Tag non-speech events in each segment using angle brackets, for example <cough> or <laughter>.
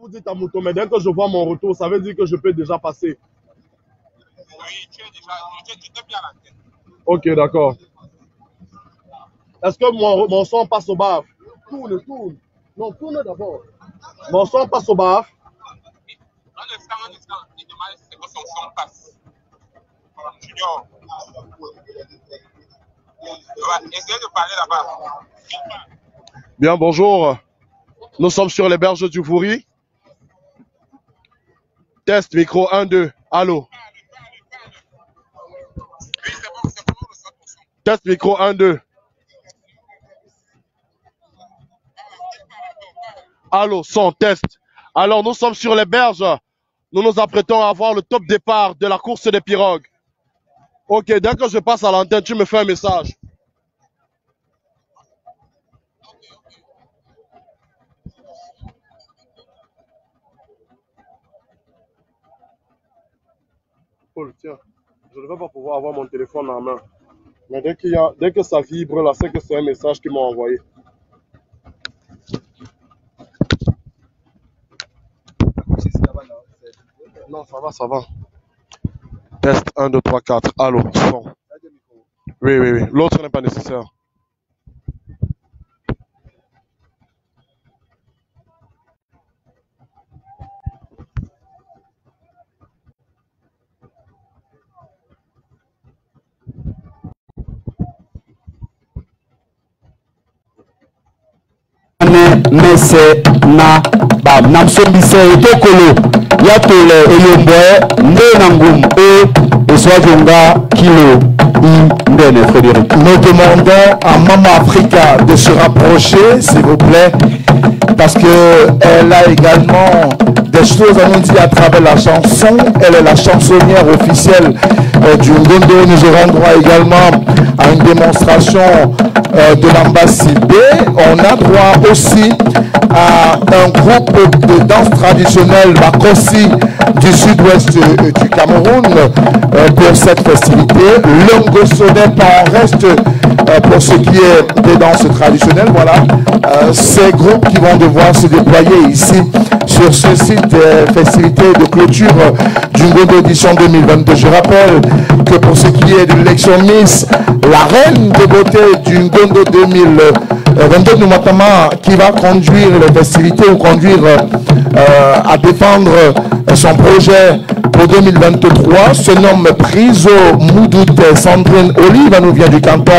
Vous dites à Mouton, mais dès que je vois mon retour, ça veut dire que je peux déjà passer. Oui, tu es déjà, tu tu t'es bien à la tête. Ok, d'accord. Est-ce que mon, mon son passe au bar Tourne, tourne. Non, tourne d'abord. Mon son passe au bar. Un instant, un instant, il demande si que son son passe. Junior. Essayez de parler là-bas. Bien, bonjour. Nous sommes sur les berges du Foury. Test, micro 1, 2. Allô. Test, micro 1, 2. Allô, son, test. Alors, nous sommes sur les berges. Nous nous apprêtons à avoir le top départ de la course des pirogues. Ok, dès que je passe à l'antenne, tu me fais un message. Paul, tiens, je ne vais pas pouvoir avoir mon téléphone en main. Mais dès, qu'il y a, dès que ça vibre, là, c'est que c'est un message qu'ils m'ont envoyé. Non, ça va, ça va. Test 1, 2, 3, 4. Allô, son. Oui, oui, oui. L'autre n'est pas nécessaire. Na ya tole e eswajonga kilo Nous demandons à Maman Africa de se rapprocher, s'il vous plaît, parce que elle a également des choses à nous dire à travers la chanson. Elle est la chansonnière officielle euh, du Ngondo. Nous aurons droit également démonstration euh, de l'ambassade. On a droit aussi à un groupe de danse traditionnelle Bakosi du sud-ouest euh, du Cameroun euh, pour cette festivité. Le Ngosso n'est pas en reste pour ce qui est des danses traditionnelles. Voilà, ces groupes qui vont devoir se déployer ici sur ce site des festivités de clôture euh, du Ngondo édition 2022. Je rappelle que pour ce qui est de l'élection Miss, la reine de beauté du Ngondo 2022, nous notamment qui va conduire les festivités ou conduire euh, euh, à défendre euh, son projet pour 2023 se nomme Priso Moudoute Sandrine Olive. Elle nous vient du canton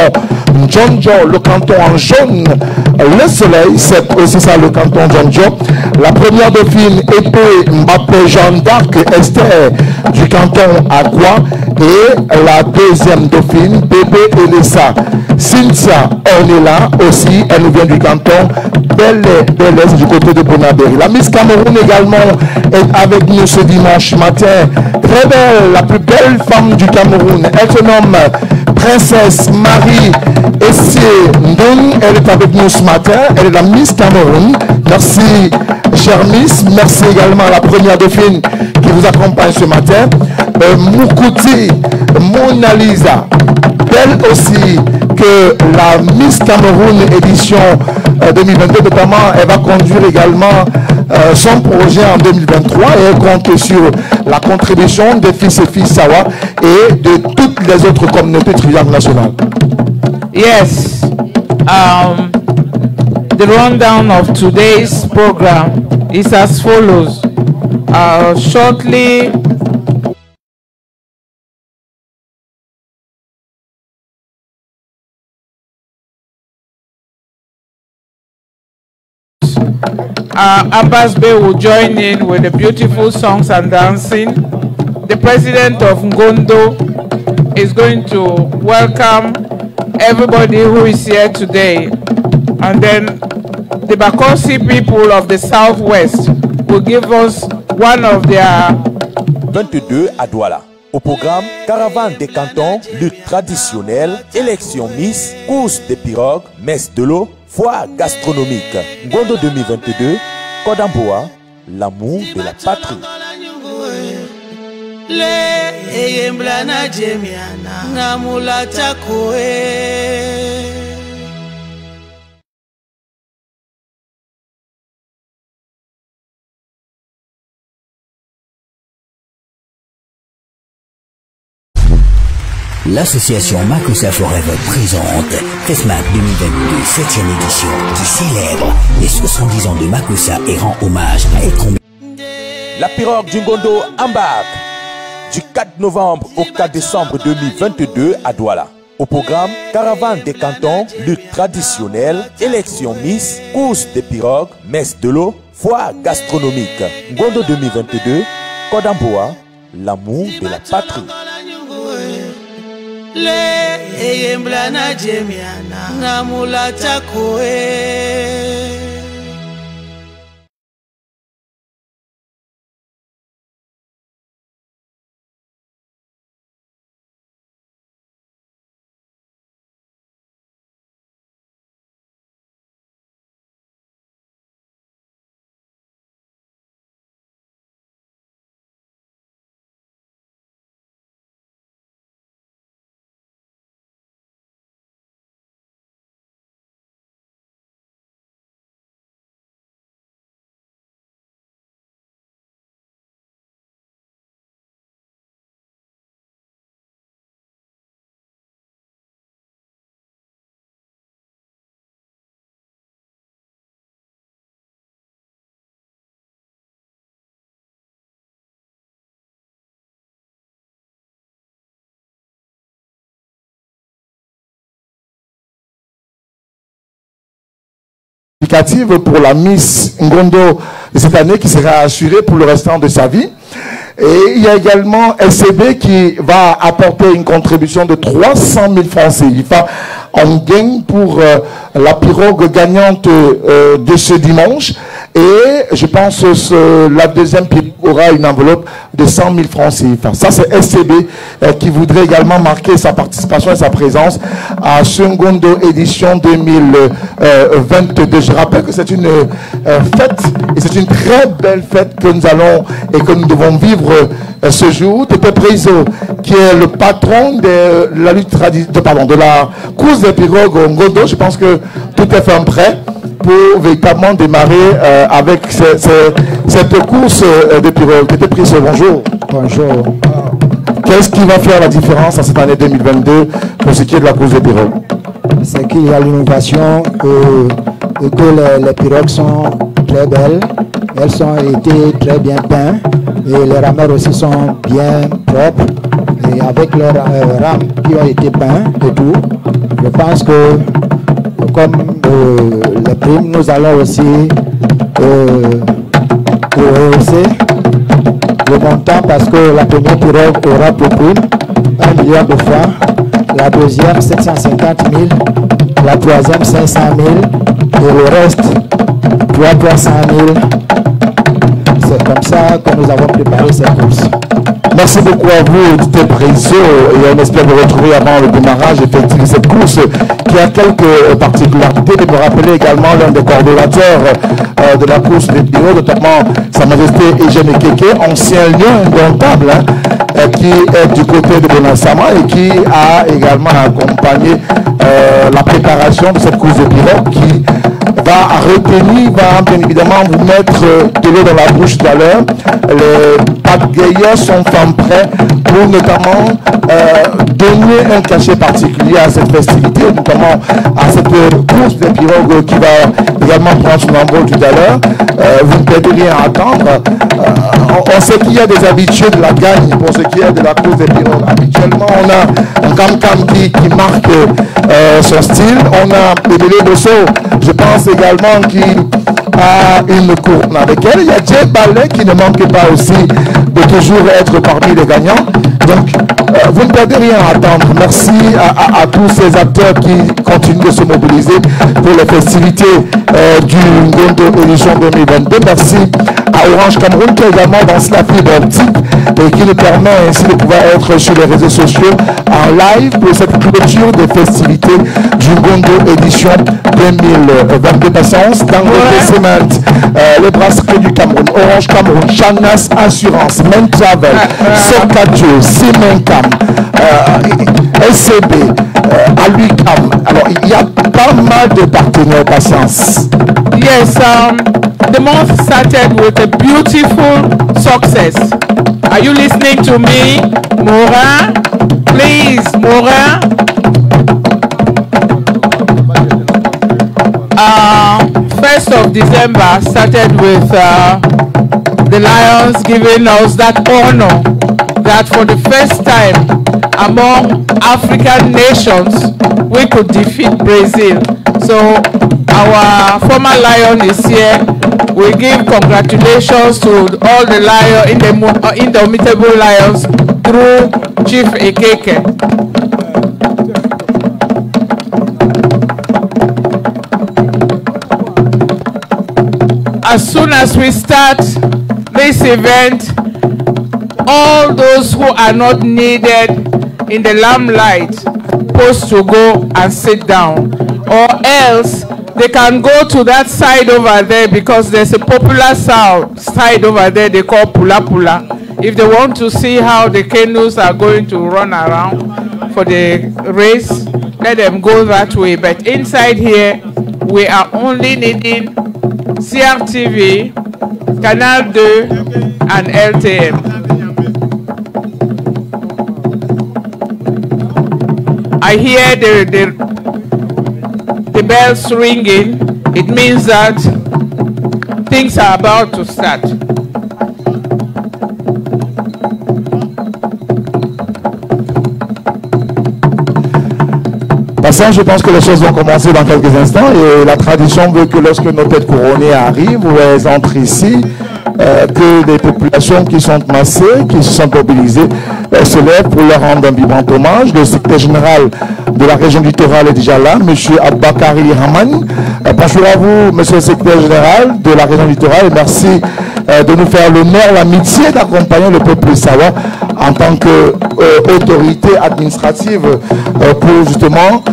Djonjo, le canton en jaune. Le soleil, c'est aussi ça le canton Djonjo. La première dauphine épée Mbappé Jeanne d'Arc Esther du canton Agua. Et la deuxième dauphine, bébé Elessa. Cynthia Ornella aussi, elle nous vient du canton Belle Belle du côté de Bonabéry. La Miss Cameroun également est avec nous ce dimanche matin. Très belle, la plus belle femme du Cameroun. Elle se nomme Princesse Marie Essier Ndong. Elle est avec nous ce matin. Elle est la Miss Cameroun. Merci, chère Miss. Merci également à la première dauphine qui vous accompagne ce matin. Euh, Moukouti Mona Lisa. Belle aussi que la Miss Cameroun édition euh, 2022, notamment, elle va conduire également euh, son projet en 2023 et elle compte sur la contribution des fils et filles Sawa et de toutes les autres communautés nationales. Yes. Um, the rundown of today's program is as follows. Uh, shortly, uh, Abbas Bey will join in with the beautiful songs and dancing. The president of Ngondo is going to welcome everybody who is here today. And then the Bakosi people of the southwest will give us one of their 22 à Douala. Au programme, caravane des cantons, lutte traditionnelle, élection Miss, course des pirogues, messe de l'eau, foire gastronomique. Ngondo 2022, Kodamboa, l'amour de la patrie jemiana ngamulatako e L'association Makusa Forever présente FESMAC 2022 7e édition qui célèbre. Les 70 ans de Makusa et rend hommage à La pirogue du Gondo embarque du 4 novembre au 4 décembre 2022 à Douala. Au programme, caravane des cantons, lutte traditionnelle, élection Miss, course des pirogues, messe de l'eau, foire gastronomique. Ngondo 2022, Kodamboa, l'amour de la patrie. le jemiana pour la Miss Ngondo cette année qui sera assurée pour le restant de sa vie. Et il y a également SCB qui va apporter une contribution de 300 000 francs CFA en gain pour euh, la pirogue gagnante euh, de ce dimanche. Et je pense que la deuxième pirogue aura une enveloppe de 100 000 francs CFA. Ça, c'est SCB euh, qui voudrait également marquer sa participation et sa présence à Sungondo édition 2022. Je rappelle que c'est une euh, fête et c'est une très belle fête que nous allons et que nous devons vivre euh, ce jour. Tete Priso, qui est le patron de la lutte de, de la course des pirogues au Ngondo, je pense que tout est fait prêt pour véritablement démarrer euh, avec ce- ce- cette course euh, des pirogues. Tete Priso, bonjour. Bonjour. Qu'est-ce qui va faire la différence en cette année 2022 pour ce qui est de la course des pirogues? C'est qu'il y a l'innovation, euh, et que les, les pirogues sont très belles. Elles ont été très bien peintes et les rameurs aussi sont bien propres. Et avec leurs euh, rames qui ont été peintes et tout, je pense que comme euh, les primes, nous allons aussi euh, rehausser le montant parce que la première pirogue aura pour prime 1 million de francs, la deuxième 750 000, la troisième 500 000 et le reste 3 300 000. C'est comme ça que nous avons préparé cette course. Merci beaucoup à vous, Tite Priso, et on espère vous retrouver avant le démarrage effectif de cette course qui a quelques particularités. De me rappeler également l'un des coordonnateurs euh, de la course des bureaux, notamment Sa Majesté Eugène Keke, ancien lion indomptable, hein, qui est du côté de Bonassama et qui a également accompagné euh, la préparation de cette course de pirogue qui va retenir, va bien évidemment vous mettre euh, de l'eau dans la bouche tout à l'heure. Les pagayeurs sont en prêt pour notamment euh, donner un cachet particulier à cette festivité, notamment à cette course des pirogues qui va également prendre son envol tout à l'heure. Vous ne perdez rien attendre. On, sait qu'il y a des habitués de la gagne pour ce qui est de la course des pirogues. Habituellement, on a un cam-cam qui, qui marque euh, son style. On a Bébélé Bosso, je pense également qu'il a une courte avec elle. Il y a Jay Ballet qui ne manque pas aussi de toujours être parmi les gagnants. Donc, euh, vous ne perdez rien à attendre. Merci à, tous ces acteurs qui continuent de se mobiliser pour les festivités euh, du Ngondo édition 2022. Merci à Orange Cameroun qui est également dans la fibre optique et qui nous permet ainsi de pouvoir être sur les réseaux sociaux en live pour cette clôture des festivités du Ngondo édition 2022. Patience, Dangote Cement, euh, les brasseries du Cameroun, Orange Cameroun, Chanas Assurance, Men Travel, Socadio, Simencam, euh, SCB, euh, Alucam. Alors, il y a pas mal de partenaires Patience. Yes, um, the month started with a beautiful success. Are you listening to me, Mora? Please, Morin. Uh, 1st of December started with uh, the Lions giving us that honor that for the first time among African nations we could defeat Brazil. So our former lion is here. We give congratulations to all the lion in the uh, indomitable lions through Chief Ekeke. As soon as we start this event, all those who are not needed in the lamplight supposed to go and sit down or else they can go to that side over there because there's a popular sound side over there they call pula pula if they want to see how the canoes are going to run around for the race let them go that way but inside here we are only needing CRTV, Canal 2 and LTM. I hear the, the, bells ringing. It means that things are about to start. Passant, je pense que les choses vont commencer dans quelques instants et la tradition veut que lorsque nos têtes couronnées arrivent ou elles entrent ici, euh, que les populations qui sont massées, qui se sont mobilisées, euh, se lèvent pour leur rendre un vibrant hommage. Le secrétaire général de la région littorale est déjà là, M. Abakari Haman. Euh, bonjour à vous, Monsieur le secrétaire général de la région littorale, et merci euh, de nous faire l'honneur, l'amitié d'accompagner le peuple Sawa en tant qu'autorité administrative euh, pour justement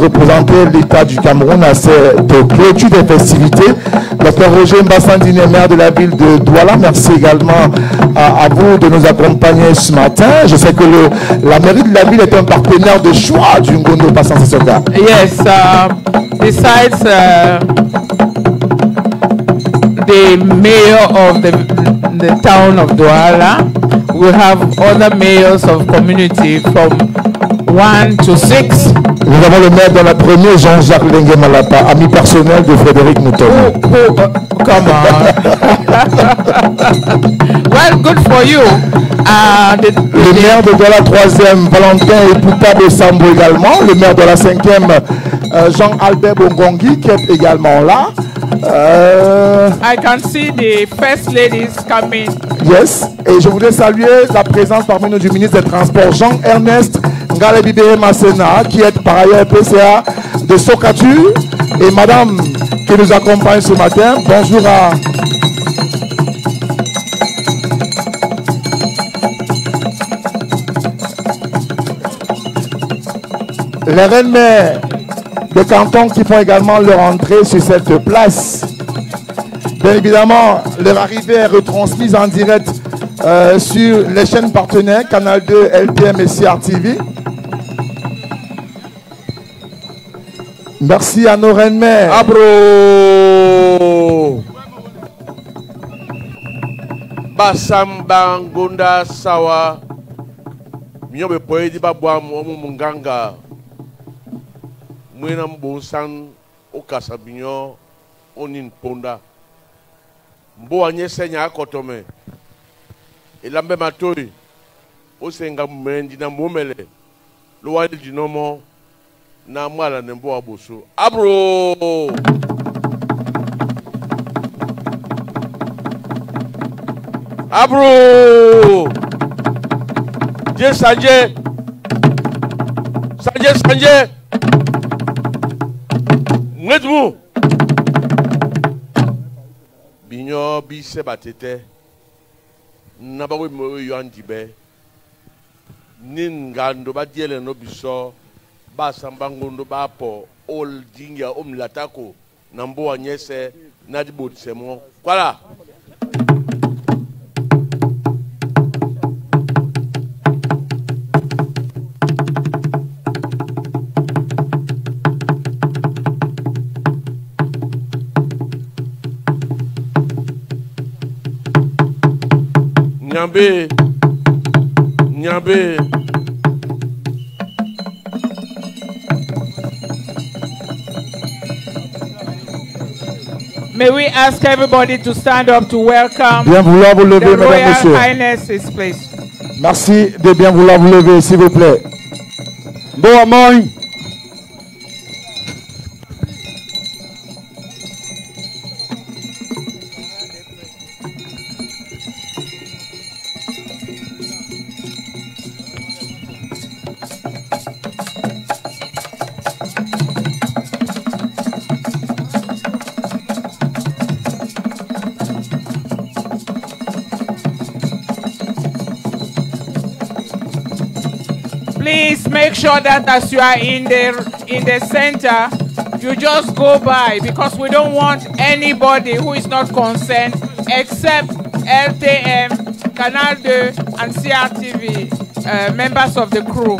représenter l'État du Cameroun à cette clôture des festivités. Dr Roger Mbassandine, maire de la ville de Douala, merci également à, à vous de nous accompagner ce matin. Je sais que le, la mairie de la ville est un partenaire de choix du Ngondo Passant Soka. Yes, uh, besides uh, the mayor of the, the town of Douala, we have other mayors of community from one to six. Nous avons le maire de la première, Jean-Jacques Lengue Malapa, ami personnel de Frédéric Mouton. Who, come on. <laughs> <laughs> well, good for you. Uh, the, Le maire de Douala troisième, Valentin Epoupa de Sambo également. Le maire de la cinquième, euh, Jean-Albert Bongongi, qui est également là. Euh, I can see the first ladies coming. yes. Et je voudrais saluer la présence parmi nous du ministre des Transports, Jean-Ernest Ngale Bibé Massena, qui est par ailleurs PCA de Sokatu. Et madame qui nous accompagne ce matin. Bonjour à les reines mères des cantons qui font également leur entrée sur cette place. Bien évidemment, leur arrivée est retransmise en direct euh, sur les chaînes partenaires, Canal 2, LTM et CRTV. Merci à nos reines mères. Abro Basamba Ngonda mwena mbonsan o kasabiɲɔ o nin ponda. Mbo an ye sɛɲa a kɔtɔmɛ i e lanbɛma to ye o sen ka mɛndina momɛlɛ lowali dinɔmɔ na mo ala ne mbo abro! Abro! Je sanje sanje sanje! ŋwetumu binyɔ bi sɛba tetɛ nabawo mi o yɔ andi bɛ ni nga ndo ba diɛ lɛ no bisɔ ba sanbango ndo ba pɔ o dingia o milata ko na n bo wa nyɛ sɛ na di bo sɛmɔ kwala. Nyambe. Nyambe. May we ask everybody to stand up to welcome bien vous lever, the Royal Messieurs. Highness his place. Merci de bien vouloir vous lever, s'il vous plaît. Bon, Make sure that as you are in the in the center, you just go by because we don't want anybody who is not concerned except LTM, Canal 2, and CRTV uh, members of the crew.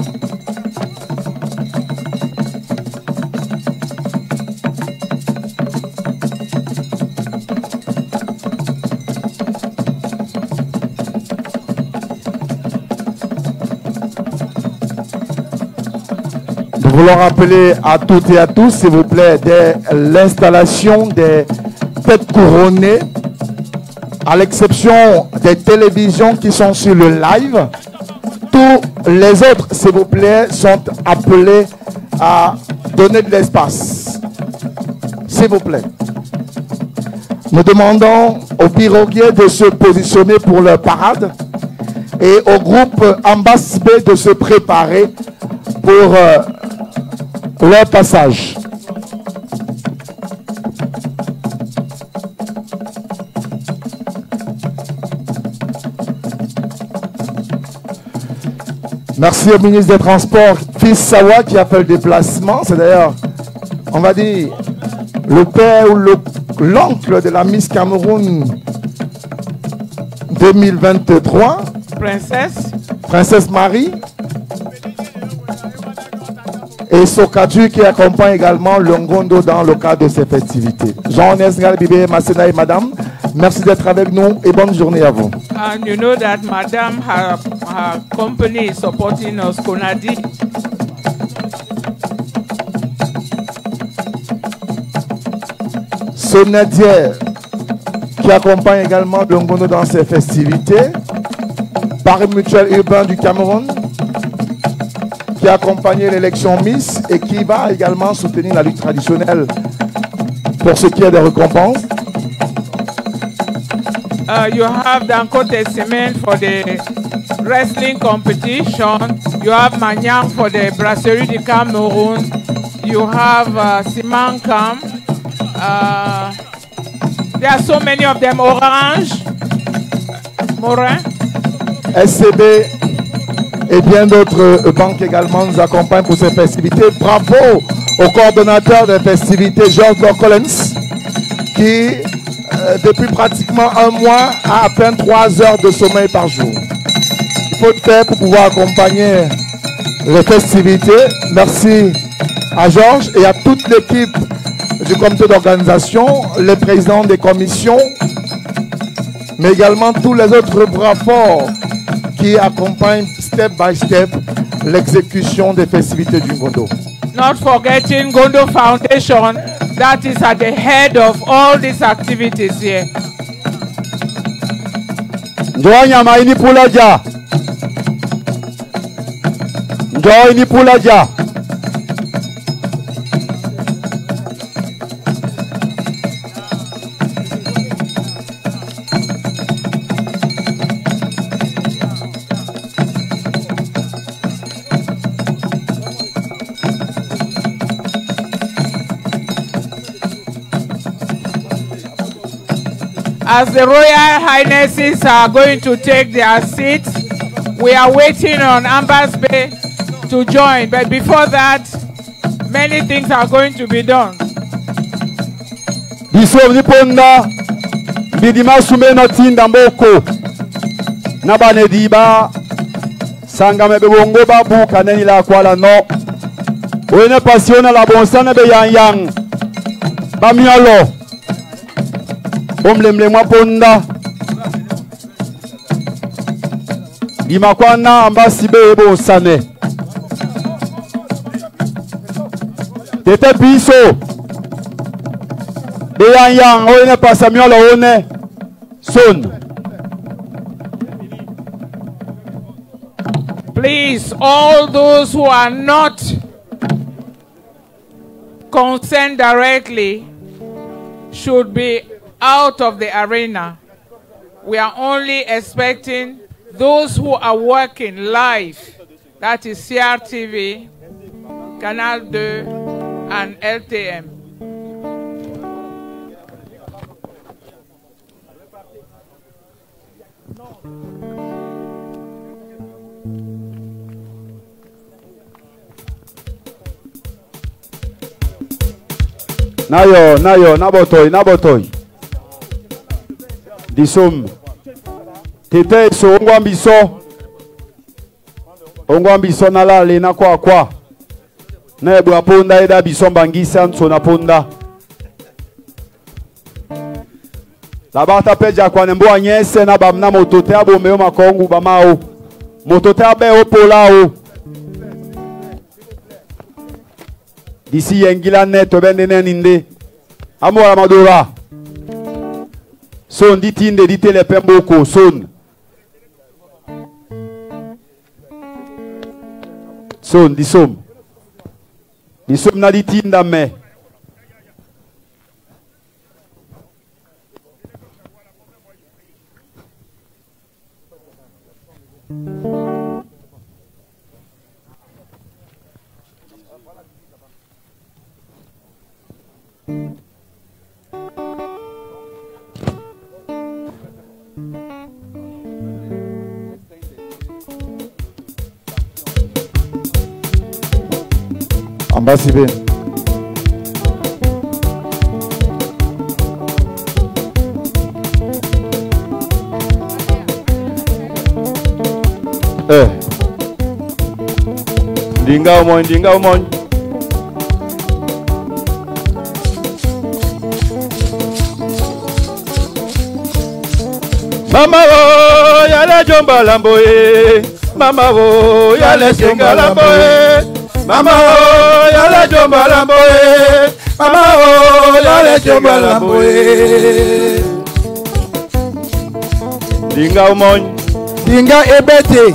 Voulons rappeler à toutes et à tous, s'il vous plaît, dès l'installation des têtes couronnées, à l'exception des télévisions qui sont sur le live, tous les autres, s'il vous plaît, sont appelés à donner de l'espace. S'il vous plaît. Nous demandons aux piroguiers de se positionner pour leur parade et au groupe Ambass B de se préparer pour euh, leur passage. Merci au ministre des Transports, Fils Sawa, qui a fait le déplacement. C'est d'ailleurs, on va dire, le père ou le- l'oncle de la Miss Cameroun 2023, Princess, Princesse Marie. Et Sokadu qui accompagne également le Ngondo dans le cadre de ces festivités. Jean-Ernest Galbibé, Massena et Madame, merci d'être avec nous et bonne journée à vous. and you know that Madam, her, her company is supporting us, Konadi. Sonia Dier, qui accompagne également le Ngondo dans ces festivités. Paris Mutuel Urbain du Cameroun, qui a accompagné l'élection Miss et qui va également soutenir la lutte traditionnelle pour ce qui est des récompenses. Uh, you have Dankote Cement for the wrestling competition. You have Manyang for the Brasserie du Cameroun. You have uh, Simankam. Uh, there are so many of them. Orange. Morin. SCB et bien d'autres euh, banques également nous accompagnent pour ces festivités. Bravo au coordonnateur des festivités, George Collins, qui, euh, depuis pratiquement un mois, a à peine trois heures de sommeil par jour. Il faut le faire pour pouvoir accompagner les festivités. Merci à Georges et à toute l'équipe du comité d'organisation, les présidents des commissions, mais également tous les autres bras forts qui accompagnent step by step l'exécution des festivités du Ngondo. Not forgetting Gondo Foundation. That is at the head of all these activities here. Njoo nyama ini pula ja. As the Royal Highnesses are going to take their seats, we are waiting on Ambas Bay to join. But before that, many things are going to be done. biso niponda bidima sume no tinda mboko na bane diba sangame bongo babu kaneni la kwala no wene pasiona la bonsana be yang yang bamiolo omlemle mwa ponda bima kwana ambasi be bonsane tete biso Deyan yang oye ne pa Samuel one. Son. Please, all those who are not concerned directly should be out of the arena. We are only expecting those who are working live, that is CRTV, Canal 2, and LTM. Nayo, nayo, nabotoy, nabotoy. disomi tete eso ongwa mbiso. Ongwa mbiso na lale na kuâ kuâ na yebo aponda ye da biso mbangisi anso na ponda. Labata mpe diakwane mbu anyese na bam na moto te abome yo makongu bama o. Moto te abe opola o disi yengila ne tobende neni nde amola madoba son ditinde ditele pemboko son. Son disom disom na ditinda me ambasi be eh ndinga umoy ndinga umoy mama wo yale jomba lambo mama wo yale senga lambo ye mama wo lale jombala mboye mama o lale jombala mboye linga omony linga ebete.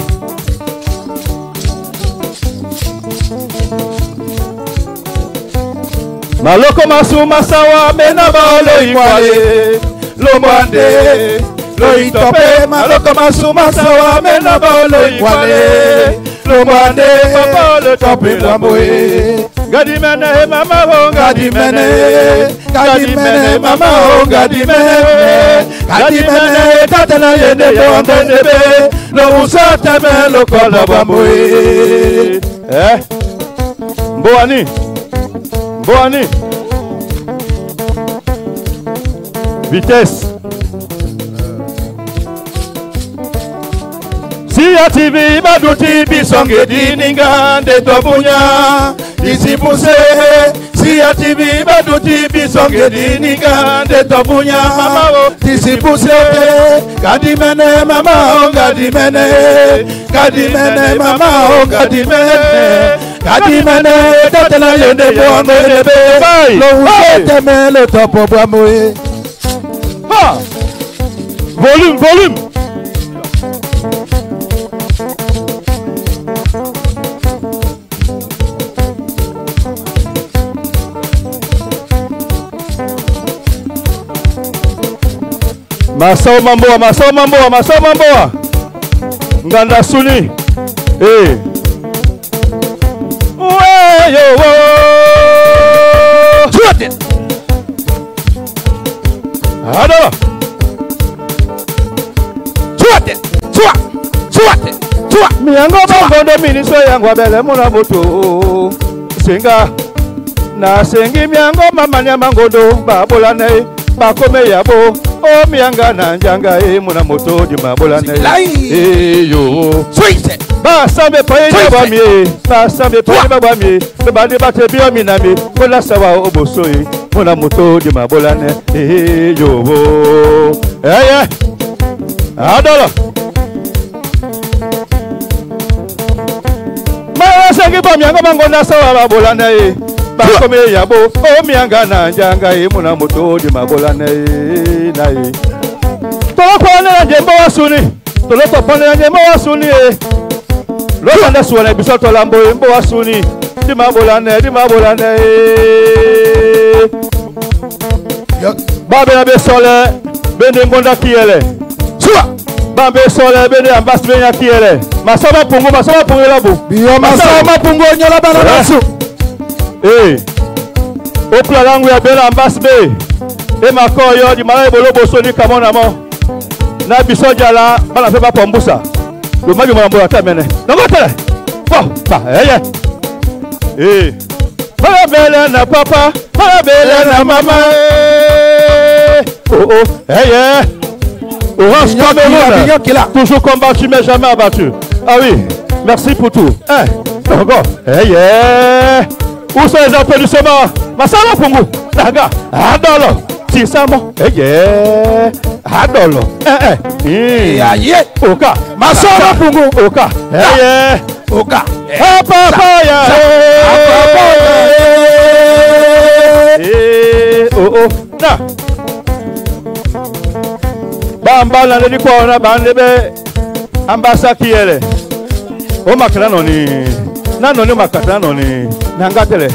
Maloko masu masawa mena baolo ikwale. Lombwande loitope maloko masu masawa mena baolo ikwale. Lombwande papa olotope lwamboye gadimene mama ho gadimene. Gadimene mama ho gadimene. Gadimene tatana yende yondendebe lobusateme lokola bamboe eh? Mboani? Mboani? Vitesse. Siya tv baduti bisonge dininga nde tobunya disipuse siya tibi bado tibi songedi nika de tabunya. Disipuse kadimene mama o kadimene kadimene mama o kadimene kadimene tatala yende bo melebe lohun teme lo topo bo moye ha. Volume volume. Masao mamboa masao mamboa masao mamboa nganda suni eh weyo wo Tuate. Ado. Tuate. Tua. Tuate. Tua. miyango bangondo miniso yangu abele muna mutu singa nasengi miyango mamanya mangondo babolane bakome yabo omiyanga na njanga emu na moto dimabola na eyo basambe epai na bwami e. Basambe epai na bwami e. Mpe bandi bato ebiomi na mi mpona sawa oboso e. Mpo na moto dimabola na eyo eye eh, eh. adolo. Mayasengi bwami yango bango na sawa babola na ye e. bakome yabo omianga na njanga ye muna moto di mabola na ye na ye. Tolokwanela njembo wa suni tolotopanela njembo wa suni ye. Lobanda suwana biso tolambo ye mbo wa suni di mabola na ye di mabola na ye. Babena besole bende ngonda kiyele suwa. Bambe sole bende ambasi benya kiyele masaba pungu masaba pungu elabu biyo masaba. Mapungu onyola bana nasu Eh. Opla langu ya bela ambas be. E makoyo di mala ebolo boso ni kamona mo. Na biso jala bana fe ba pombusa. Lo mabi mo mbola tamene. Nongo tele. Bo, ba eye. Eh. Mala bele na papa, mala bele na mama. Oh oh, eye. Orange Cameroun. Toujours combattu mais jamais abattu. Ah oui, merci pour tout. Eh, encore. Eye. usaweza kuelisema masala pungu naga adolo tisamo eye adolo ee eh, eh. iyaye hmm. oka masala pungu oka eye oka apapaya oo na. Bamba naleli kuona bandebe ni kiele. Omakilanoni nanoni ni nangadele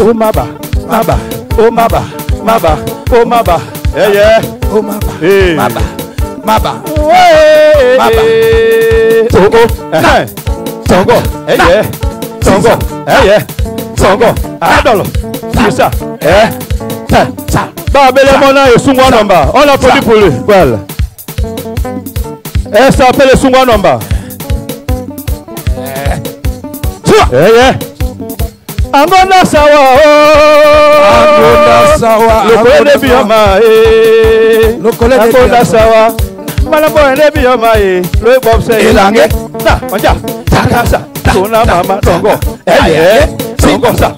o oh, maba maba o maba maba o maba. Ẹyẹ o maba maba maba. Maba. Togo sọngọ ẹyẹ sọngọ ẹyẹ sọngọ adọlọ sisa ẹ tẹ bá a bẹlẹ mọ náà yẹ sunwọn nọmba ọlọ polipoli wẹl ẹ sọ pẹlẹ sunwọn nọmba ẹyẹ. Amona sawa o. Amona sawa. Lokole de bioma e. Lokole de bioma. Amona sawa. Malambo ene bioma e. Lo ebo se. Ilange. Na manja. Takasa. Tuna mama tongo. Eye. Tongo sa.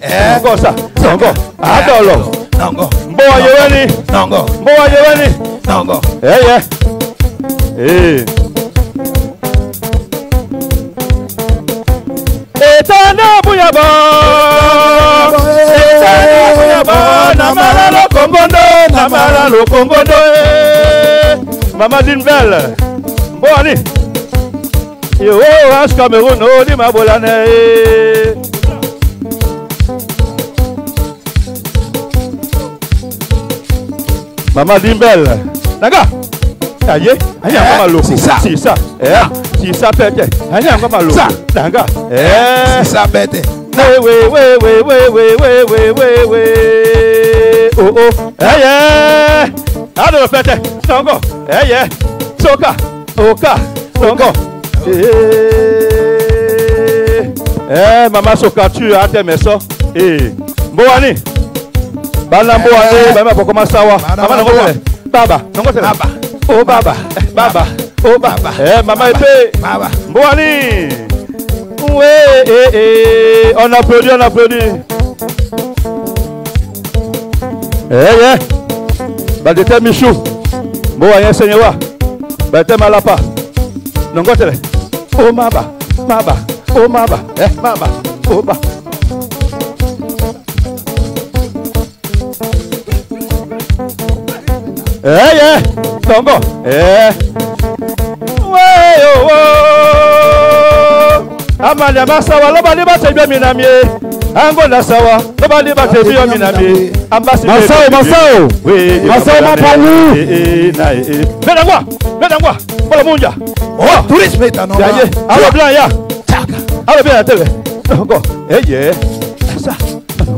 Tongo sa. Tongo. Adolo. Tongo. Mbo wa yeweni. Tongo. Mbo wa yeweni. Tongo. Eye. Eh. akuyabo sitani akuyabo namara lokombondo namara lokombondo mama dinbel boni yo as Cameroon, o ni mabolane mama dinbel naga ayé? Ẹ̀yin àwọn máa lò kù sisa ẹ̀ sisa pẹ̀tẹ̀ ẹ̀yin àwọn máa lò kù dàgà ẹ̀ sisa pẹ̀tẹ̀. wéwéwéwéwéwéwéwéwéwé oo ẹ̀yẹ adùn pẹ̀tẹ̀ sọ̀ngọ̀ ẹ̀yẹ sọ́kà òkà sọ̀ngọ̀ ẹ̀ mama sọ̀kà tù àtẹ̀mẹ̀sọ. Mbowani bana mbowani bàmí àbọ̀kọ́ máa sáwa mama nàkọ́sẹ̀lẹ̀ bàbà nàkọ́sẹ̀lẹ̀. oh baba. Baba. Oh baba. Eh mama épée baba. Mbouani ouais eh, eh, eh. on applaudit on applaudit. Eh eh. Bandete michou. Mbouani enseignewa bandete malapa. Nongotele oh maba. Maba. Oh maba. Eh. Maba. Oh baba ẹyẹ Ṣàngó ẹ wẹ́ẹ̀ owó amàlẹ̀ máa sáwà lọ́ba ní bá ṣe gbé mi nà mí ango na sawa tó bá ní bá ṣe bí ọmọ ìnàmì ambassador masao masao masao má pa wú. bẹ́ẹ̀ ngwa bẹ́ẹ̀ ngwa bọ́lá mú ń jà. ọ tourist mi tàn náà. jàyè alo bí wọn yà alo bí wọn yà tẹlẹ ọgọ ẹ yẹ asa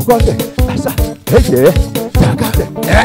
ọgọ tẹ asa ẹ yẹ asa tẹ ẹ.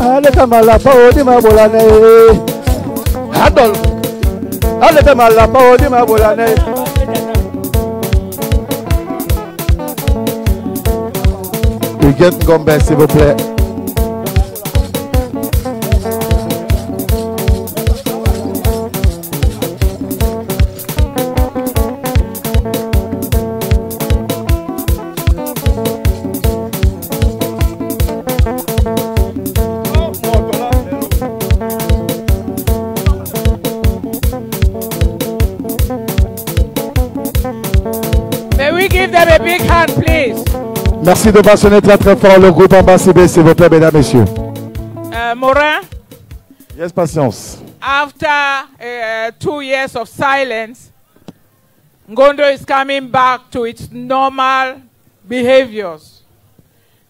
aleta malapa odi mabola na ye adol aleta malapa odi mabola na ye. Huguette Gombert, s'il vous plaît. Merci de passionner très très fort le groupe s'il vous plaît, mesdames, messieurs. Uh, Morin, Yes, patience. after uh, two years of silence, Ngondo is coming back to its normal behaviors.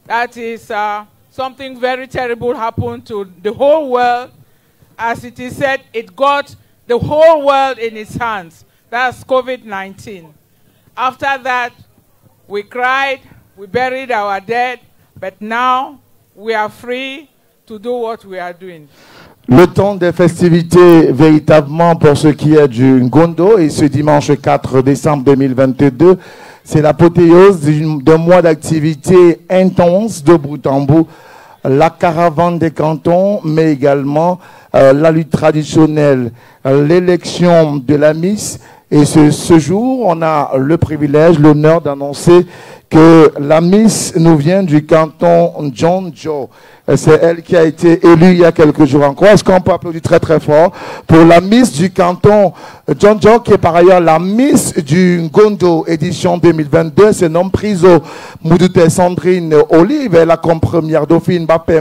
That is uh, something very terrible happened to the whole world. As it is said, it got the whole world in its hands. That's COVID 19. After that, we cried, we buried our dead, but now we are free to do what we are doing. Le temps des festivités, véritablement pour ce qui est du Ngondo, et ce dimanche 4 décembre 2022, c'est l'apothéose d'un mois d'activité intense de bout en bout. La caravane des cantons, mais également euh, la lutte traditionnelle, l'élection de la Miss. Et ce, ce jour, on a le privilège, l'honneur d'annoncer que la Miss nous vient du canton John Joe. C'est elle qui a été élue il y a quelques jours encore. Est-ce qu'on peut applaudir très très fort pour la Miss du canton John Joe, qui est par ailleurs la Miss du Ngondo édition 2022. Se nomme Priso Moudouté Sandrine Olive. Elle a comme première dauphine Mbappé,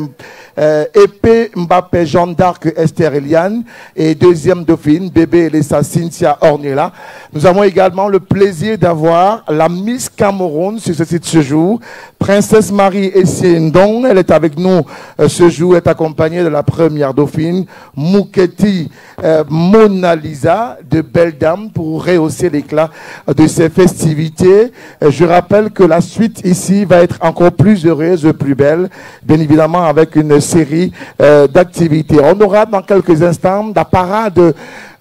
euh, épée Mbappé Jeanne d'Arc Esther Eliane et deuxième dauphine bébé Elissa Cynthia Ornella. Nous avons également le plaisir d'avoir la Miss Cameroun sur ce site ce jour, Princesse Marie Essiendon. Elle est avec nous ce jour, est accompagnée de la première dauphine, Mouketi euh, Mona Lisa, de belles dames pour rehausser l'éclat de ces festivités. Euh, Je rappelle que la suite ici va être encore plus heureuse, plus belle, bien évidemment avec une série euh, d'activités. On aura dans quelques instants la parade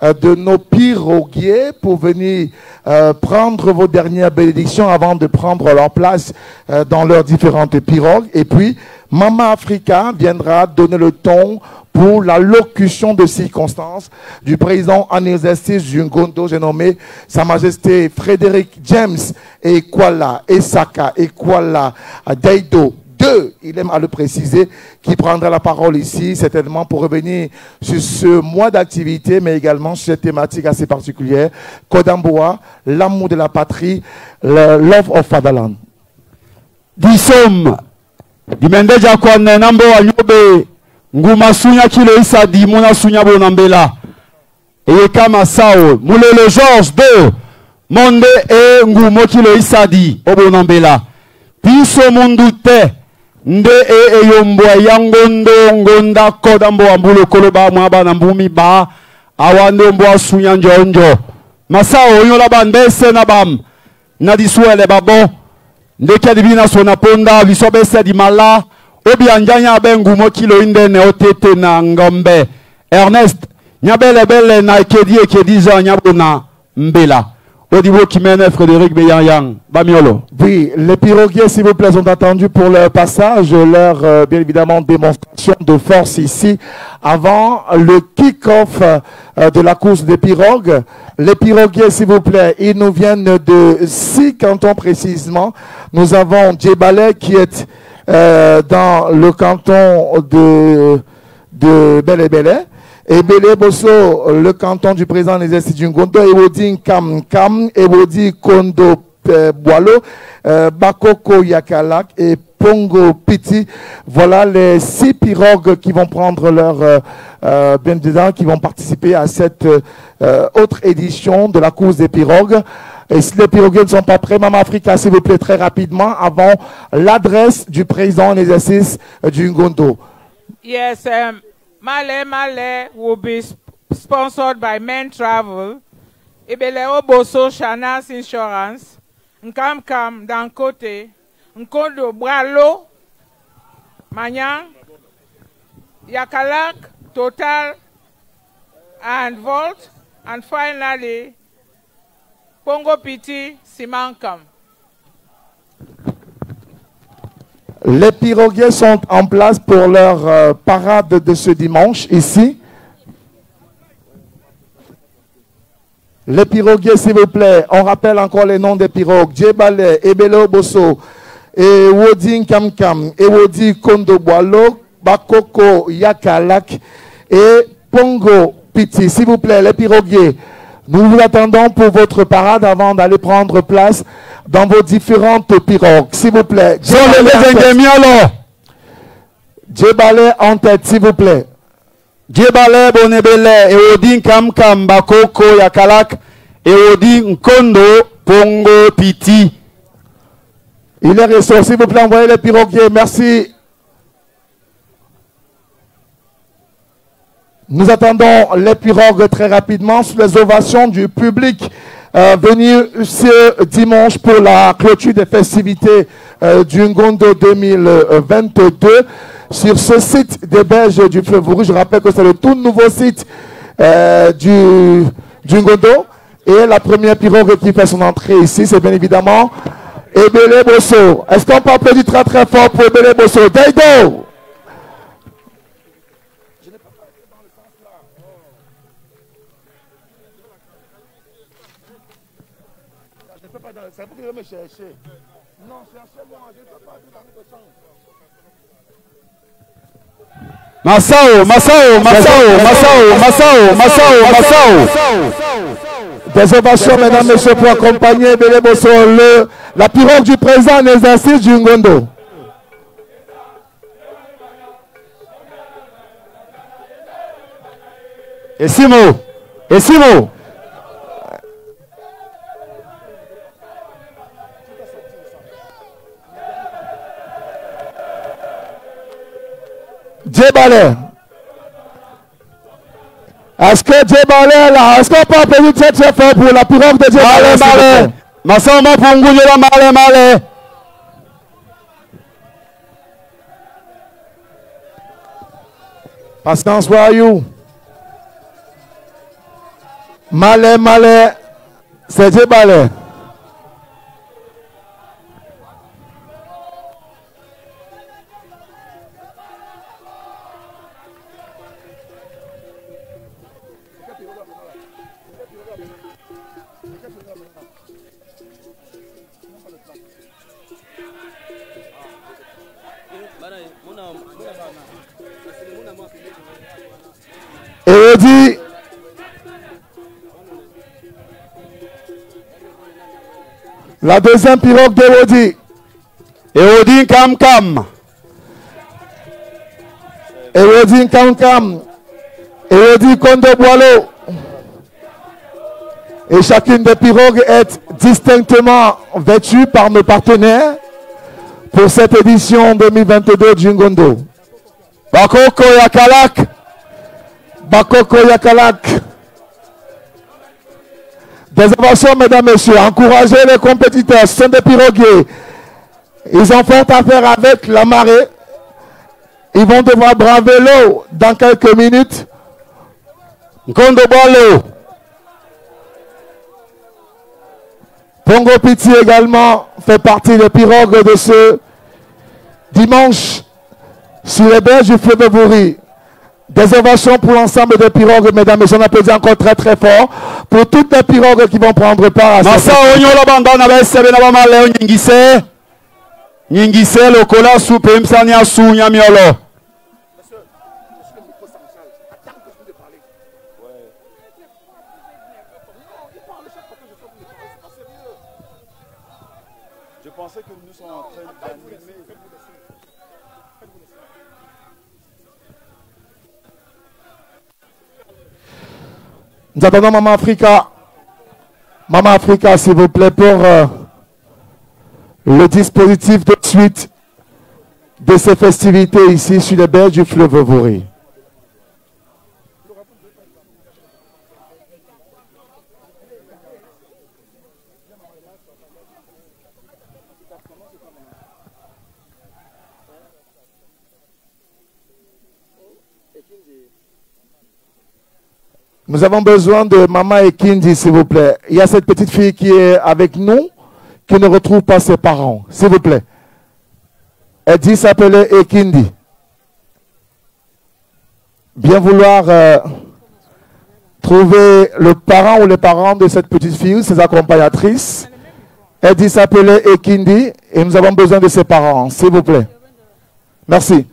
euh, de nos piroguiers pour venir euh, prendre vos dernières bénédictions avant de prendre leur place euh, dans leurs différentes pirogues. Et puis, Mama Africa viendra donner le ton pour la locution de circonstance du président en exercice du j'ai nommé Sa Majesté Frédéric James Ekwala, Esaka, Ekwala, Daido, deux, il aime à le préciser, qui prendra la parole ici, certainement pour revenir sur ce mois d'activité, mais également sur cette thématique assez particulière, Kodamboa, l'amour de la patrie, love of fatherland. nguma sunya kilo isa dimu na sunya bona mbela eyeka masao mulelo george do monde e ngumo kilo isa di obona mbela biso mundu te nde e eyombwa yango ndongo ndako dambo wambu lokolo bamwa bana mbumi ba awa nde ombo asunya njonjo masao onyola bandese na bam na disuele babo ndeki adi bino na so na mponda biso abese adi mala. Obi anjanya abe ngumo kilo indene otete na ngombe. Ernest nyabelebele na ekedi ekedi za nyabona mbela. Odibo kimene frédéric beyanyang bamiolo. Oui, les piroguiers, s'il vous plaît, sont attendus pour leur passage, leur, euh, bien évidemment, démonstration de force ici, avant le kick-off euh, de la course des pirogues. Les piroguiers, s'il vous plaît, ils nous viennent de six cantons précisément. Nous avons Djebale qui est euh, dans le canton de, de Bele Bele. Et Bele Bosso, le canton du président des exercices du Ngondo, Ewodi Kam Ewodi Kondo Boilo, euh, Bakoko Yakalak et Pongo Piti. Voilà les six pirogues qui vont prendre leur euh, euh, bien dedans, qui vont participer à cette euh, autre édition de la course des pirogues. Et si les pirogues ne sont pas prêts, Maman Africa, s'il vous plaît, très rapidement, avant l'adresse du président en exercice euh, du Ngondo. Yes, um, Male Male will be sp- sponsored by Men Travel, Ibele Oboso Shanas Insurance, Nkam Kam Dankote, Nkondo Bralo, Manyang, Yakalak, Total, and Volt, and finally, Piti. Les piroguiers sont en place pour leur euh, parade de ce dimanche ici. Les piroguiers, s'il vous plaît, on rappelle encore les noms des pirogues. Djebale, Ebele Bosso, et Wodi Kamkam, et Wodi Kondo Boalo, Bakoko Yakalak et Pongo Piti. S'il vous plaît, les piroguiers, nous vous attendons pour votre parade avant d'aller prendre place dans vos différentes pirogues. S'il vous plaît. Djebale en tête, s'il vous plaît. Djebale Bonebele, Eodi Kamkam, Bakoko Yakalak, Eodi Nkondo, Pongo Piti. Il est ressorti, s'il vous plaît, envoyez les piroguiers. Merci. Nous attendons les pirogues très rapidement sous les ovations du public euh, venu ce dimanche pour la clôture des festivités euh, du Ngondo 2022 sur ce site des berges du fleuve Rouge. Je rappelle que c'est le tout nouveau site euh, du, du. Et la première pirogue qui fait son entrée ici, c'est bien évidemment Ebele Bosso. Est-ce qu'on peut applaudir très très fort pour Ebele Bosso? Daigo me chercher. Non, cherchez-moi, je ne peux pas dans le champ. Masao, Masao, Masao, Masao, Masao, Masao, Masao. Des ovations, mesdames, messieurs, pour accompagner Bélé le, la pirogue du président en exercice du Ngondo. Et Simo, Djebale. Est-ce que Djebale est là? Est-ce qu'on peut applaudir très très fort pour la pirogue de? Male, male. Masamba pungulela male, male. Patience, where are you? Male, male. C'est Djebale. La deuxième pirogue d'Elodie. Elodie Kam Kam. Elodie Kam Kam. Elodie Kondo Boileau. Et chacune des pirogues est distinctement vêtue par nos partenaires pour cette édition 2022 du Ngondo. Bakoko Yakalak. Bakoko Yakalak. Des ovations, mesdames, messieurs. Encouragez les compétiteurs. Ce sont des piroguiers. Ils ont fait affaire avec la marée. Ils vont devoir braver l'eau dans quelques minutes. Nkondo Boileau. Pongo Piti également fait partie des pirogues de ce dimanche sur les berges du fleuve Bourri. Des ovations pour l'ensemble des pirogues, mesdames et messieurs. On applaudit encore très très fort pour toutes les pirogues qui vont prendre part à cette Nous attendons Maman Africa. Maman Africa, s'il vous plaît, pour euh, le dispositif de suite de ces festivités ici sur les berges du fleuve Vouri. Nous avons besoin de Maman Ekindi, s'il vous plaît. Il y a cette petite fille qui est avec nous, qui ne retrouve pas ses parents, s'il vous plaît. Elle dit s'appeler Ekindi. Bien vouloir euh, trouver le parent ou les parents de cette petite fille, ses accompagnatrices. Elle dit s'appeler Ekindi et nous avons besoin de ses parents, s'il vous plaît. Merci.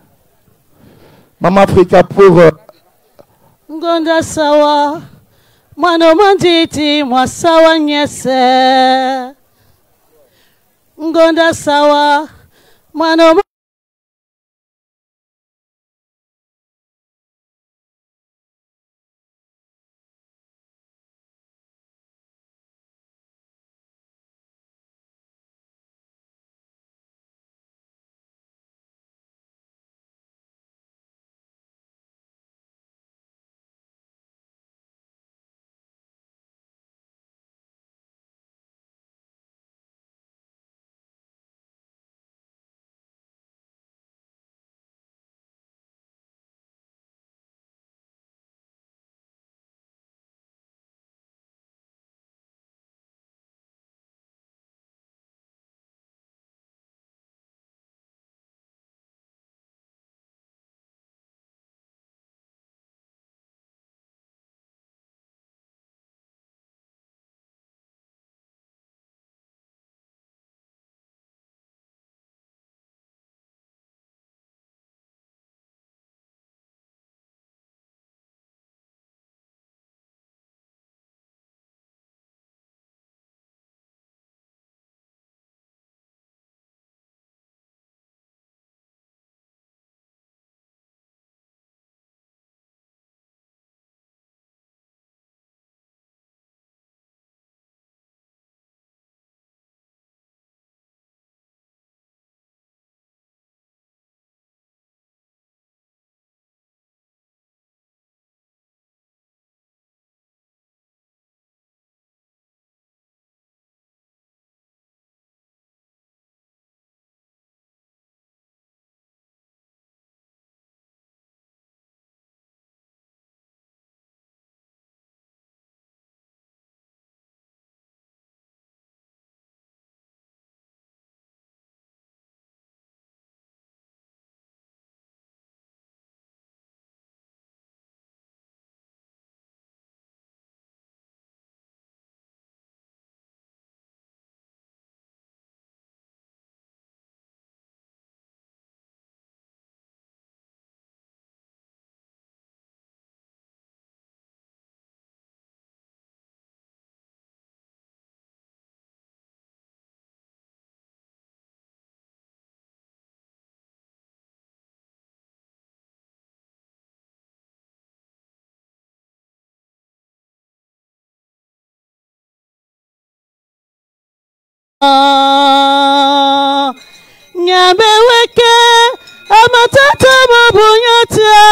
Maman Africa pour euh, ngonda sawa mwana omwanjiti mwasawa nyese. Ngonda sawa mwana nyabeweke amatata mabunyotia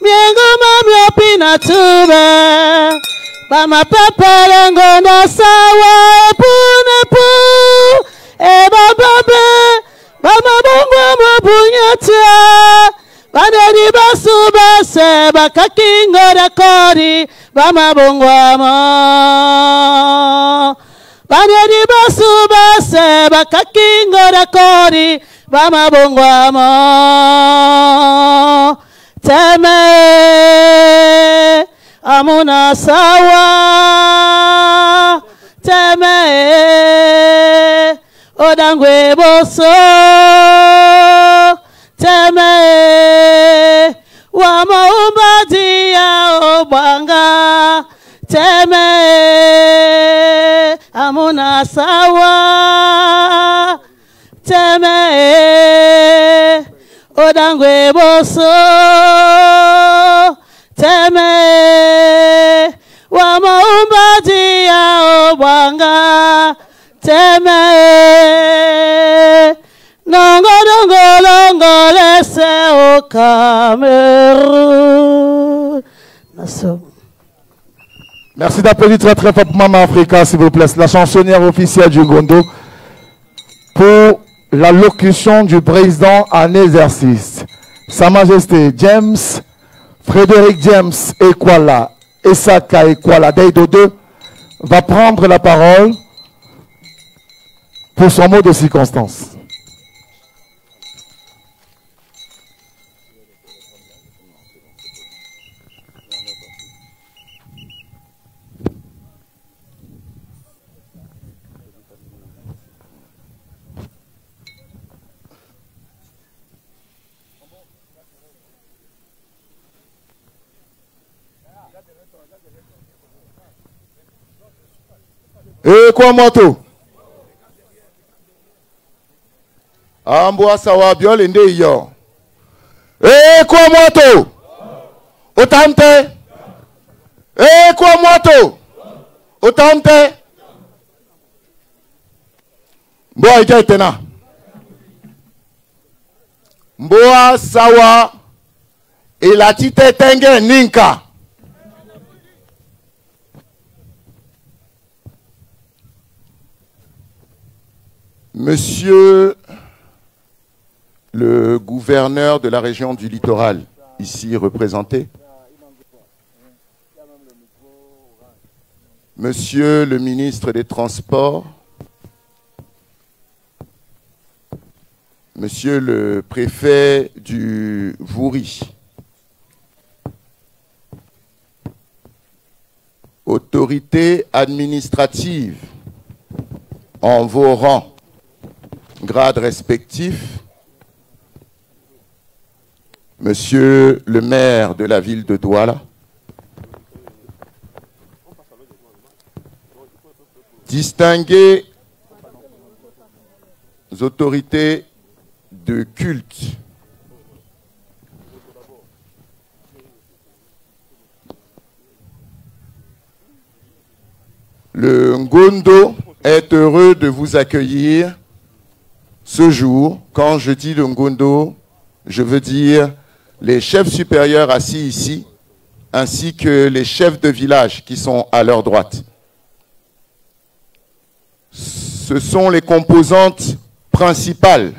miengoma miopi na tube. Pamapepelengo na sawa epunepu ebababe bamabongwa mabunyotia banedi basubase bakakingo rekodi bamabongwamo basubase bakakingora kori teme amuna sawa. Teme odangwe boso. Teme wamaumbadia obwanga. Teme amuna sawa. Teme. Odangwe boso. Teme. Wamaumbati ya obwanga. Teme. Nongodongolongolese okameru naso Merci d'applaudir très très fort pour s'il vous plaît. La chansonnière officielle du Gondo pour la locution du président en exercice. Sa Majesté James, Frédéric James Ekwala, Esaka Ekwala, Deido 2, va prendre la parole pour son mot de circonstance. ekwe moto. Ambuasawa biole nde iyo. Ekwe moto. Utamte. Ekwe moto. Utamte. Mboa ija itena mboa sawa ilatite tenge ninka. Monsieur le gouverneur de la région du littoral, ici représenté, Monsieur le ministre des Transports, Monsieur le préfet du Vouri, autorité administrative en vos rangs, grades respectifs, Monsieur le maire de la ville de Douala, distinguées autorités de culte, le Ngondo est heureux de vous accueillir ce jour. Quand je dis le Ngondo, je veux dire les chefs supérieurs assis ici, ainsi que les chefs de village qui sont à leur droite. Ce sont les composantes principales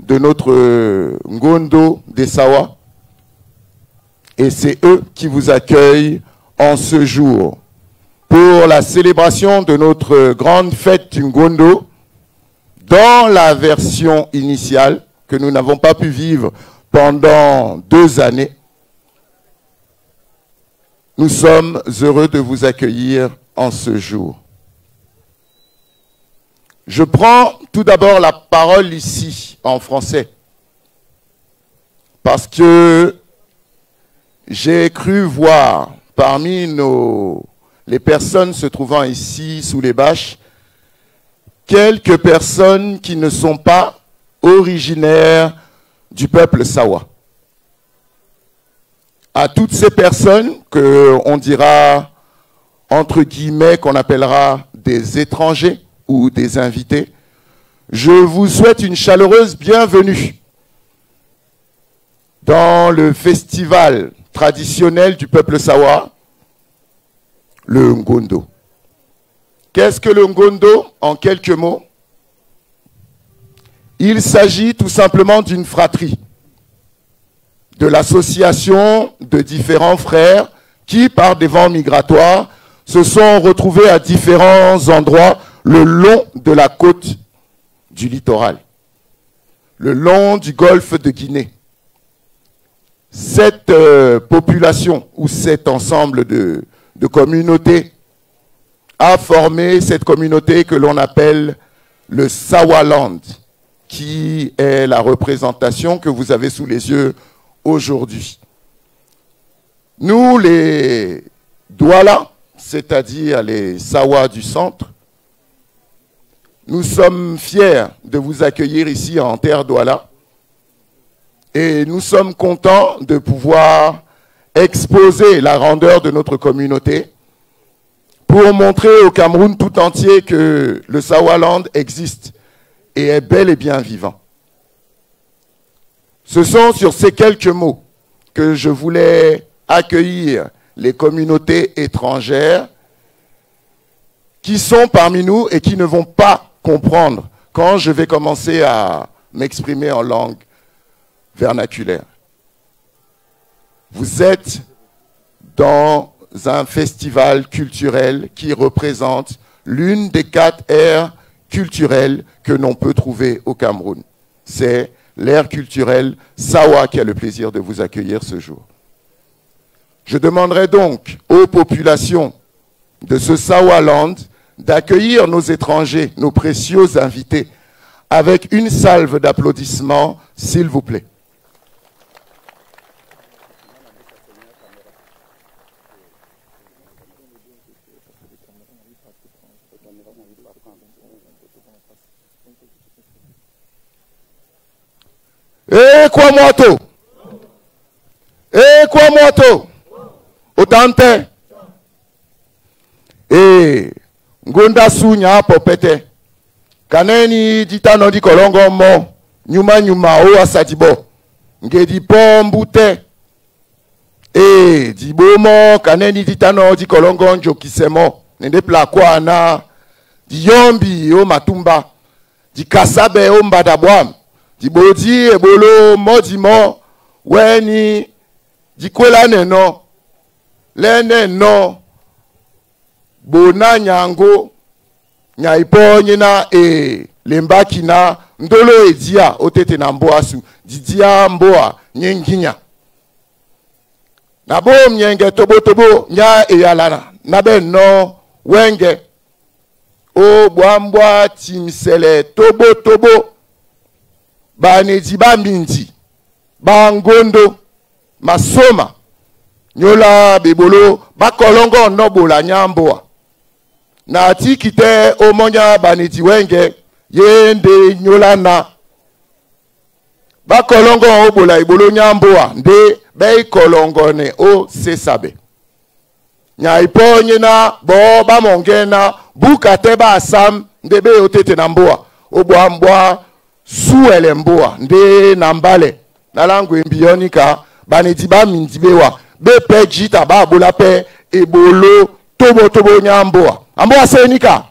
de notre Ngondo des Sawa, et c'est eux qui vous accueillent en ce jour pour la célébration de notre grande fête du Ngondo dans la version initiale que nous n'avons pas pu vivre pendant deux années. Nous sommes heureux de vous accueillir en ce jour. Je prends tout d'abord la parole ici en français parce que j'ai cru voir parmi nos, les personnes se trouvant ici sous les bâches quelques personnes qui ne sont pas originaires du peuple Sawa. À toutes ces personnes que on dira entre guillemets qu'on appellera des étrangers ou des invités, je vous souhaite une chaleureuse bienvenue dans le festival traditionnel du peuple Sawa, le Ngondo. Qu'est-ce que le Ngondo en quelques mots? Il s'agit tout simplement d'une fratrie, de l'association de différents frères qui, par des vents migratoires, se sont retrouvés à différents endroits le long de la côte du littoral, le long du golfe de Guinée. Cette euh, population ou cet ensemble de, de communautés a formé cette communauté que l'on appelle le Sawaland, qui est la représentation que vous avez sous les yeux aujourd'hui. Nous, les Douala, c'est-à-dire les Sawa du centre, nous sommes fiers de vous accueillir ici en terre Douala et nous sommes contents de pouvoir exposer la grandeur de notre communauté pour montrer au Cameroun tout entier que le Sawaland existe et est bel et bien vivant. Ce sont sur ces quelques mots que je voulais accueillir les communautés étrangères qui sont parmi nous et qui ne vont pas comprendre quand je vais commencer à m'exprimer en langue vernaculaire. Vous êtes dans un festival culturel qui représente l'une des quatre aires culturelles que l'on peut trouver au Cameroun. C'est l'ère culturelle Sawa qui a le plaisir de vous accueillir ce jour. Je demanderai donc aux populations de ce Sawaland d'accueillir nos étrangers, nos précieux invités, avec une salve d'applaudissements, s'il vous plaît. ekwo moto. Ekwo moto. Utante ee eh, ngonda sunya hapo pete. Kaneni jitano di kolongo mo. Nyuma nyuma o asatibo ngedi pombu te ee eh, dibo mo. Kaneni jitano di kolongo njokise mo. Nende plakwana diyombi o matumba. Dikasabe o mbadabwamu dibodzi ebolo mɔdzimɔ wɛni dzikola nenɔ lɛ nenɔ gbona nyango nyaibɔ nyina ee lembakina ndolo edia otete na mbo asu didia mboa nyinginya na bo myenge tobotobo nya eyalana. Na be no wenge. O bwambwa timsele tobotobo tobo banedi bamindi bangondo masoma nyola bebolo bakolongo nobola nyamboa. Na te omonya banedi wenge ye nyola na bakolongo obola ebolo nyamboa nde beikolongone o sesabe. Nyaipo nyina bo bamonge na buka te basam nde be otete na mboa obwa mbwa suele mboa nde na mbale na langu embionika banedi bamindi bewa bepe jita babola pe ebolo tobotobo nya mboa. Amboa senika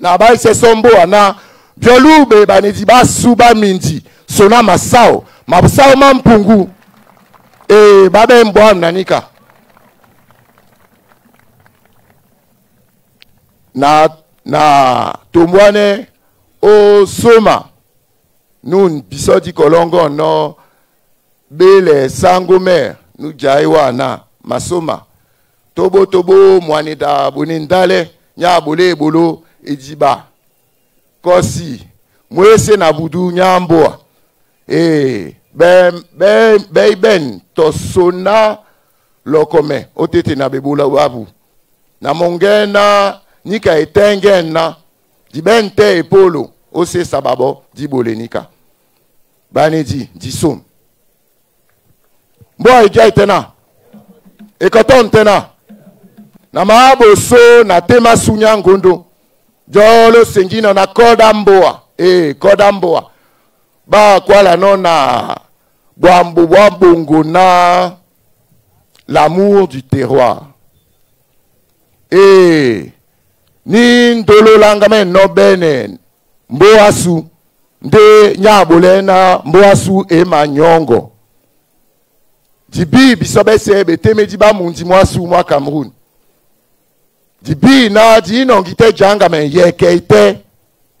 na baise so mboa na biolube banedi basu bamindi so na masao. Masao ma mpungu. E babe mboa mnanika na na tombwane o soma nun bisodi kolongo no bele sangomer nu jaiwa na masoma. Tobo tobo mwani da boni ndale nya bole bolo ejiba kosi mwese na budu nyamboa e be be be ben to sona lokome otete na bebola wabu na mongena nika etengen na dibente epolo ose sababo dibolenika baneji jisom. Mgbe ọ ije tena. Ịkọtọ ntena na ma bụ so na tema sunya ngondo. Jolo sengina na koda mboa. Eh koda mboa. Ba kwala no na bwambu bwambungu na l'amour du terroir. Eh ni ndolo langame no bene mboa su. Nde nyabole na mboasu ema nyongo dibi biso bese betemedi bamundi mwasu mwa cameroun. Dibi na di nongi te janga me yeke ite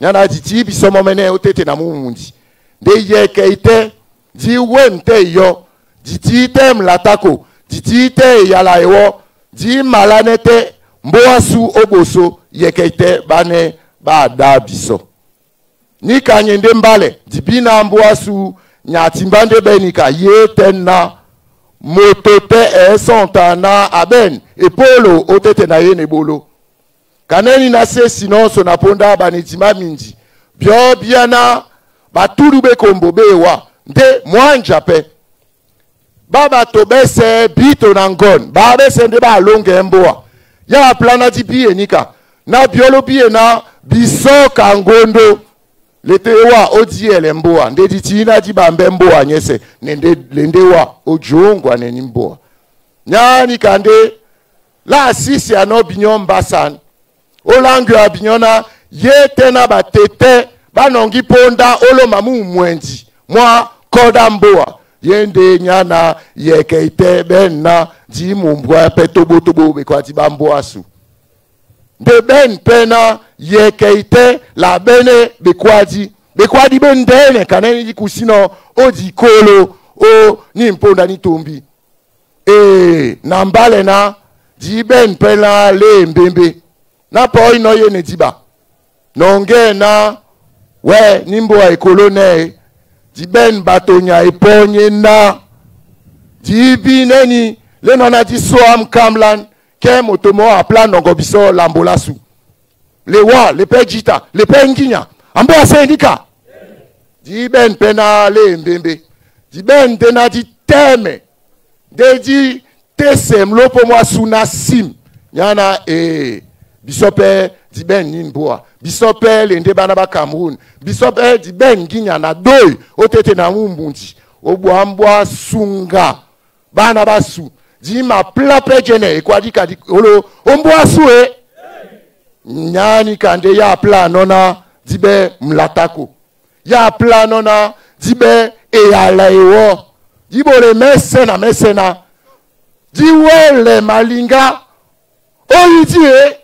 nyana di ti biso momene otete na mumundi nde yeke ite di wem te yo. Di ti te mlatako di ti te eyala ewo. Di malane te mboasu oboso yeke ite bane bada biso ni ka ɲe nde mbale. Dibi eh, na n bua su ɲatimba nde bɛ ni ka ye tɛn na moto tɛ ɛsɔn ta na abɛn epolo o tɛ tɛ na ye ne bolo kaneni na se sinɔ so na ponda bani tima minji. Biɔ biana batulu be kombo be wa. Nde mwanja pɛ ba bato bɛ sɛ bi to na ngɔn baa bɛ sɛ nde baa longɛ n bo wa yala plana ti bi yeni ka na biolo bi yena bisɔ ka ngondo. letewa odziele mbowa ndeti china chibambe mbowa nyese. Nende lendewa ojongwa neni mbowa nyani kande laasisi ano binyo mbasani olangwe a binyo na ye tena batete banongi ponda oloma mu mwenji mwa koda mbowa ye nde nyana yeke ite ben na di mu mbwa pe tobotobo bekwati bambowa su. Nde ben pe na yeke ite la bene bekwadi bekwadi be ndene kaneni di kusino o di kolo o ni mponda ni tombi. E na mbale na di ben mpe na le mbembe. Na po ino ye ne diba. Nonge na we ni mboa ekolo ne di ben bato nya eponye na. Di bi neni le nana di so am kamlan ke moto mo apla nongo biso lambola su le wa le pe jita le pe nginya. Ambo asendika di ben mpe na le mbembe. Di ben nde na di teme. Di tesem lo mpo mwa su na sim. Nya na e biso mpe di ben ni mboa biso mpe le nde bana ba cameroun. Biso mpe di ben ngi nya na doi o tete na mu mbundi o bua mbwa sunga. Bana basu di ma pla mpe jene ekwadi kadi olo o mbwa su e nyani kande ya pla nona dibe mlatako. Ya pla nona dibe eyalaiwo e dibole mesena mesena. Diwele malinga. Oyidie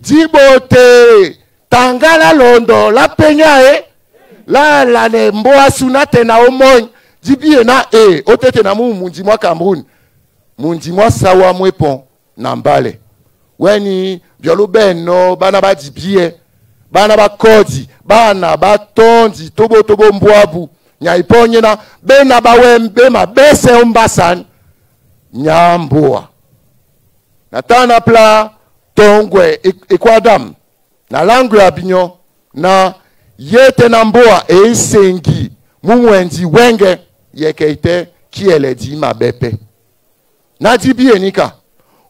dibote tangala londo la penya e. La lane mboa suna tena omony. Dibie na e. O otete na mu mundi mwa cameroun. Mundi mwa sawa mwepon na mbale. Weni byalo beno bana badibie bana bakodi bana batondi tobotobo mbwabu. Nyai ponye na bena bawembe mabese ombasani nyambua na tana pla tongwe e, ekwadam. Na langu ya binyo na yete na mbua eisengi mungwendi wenge yeke ite kiele di mabepe. Na dibie nika.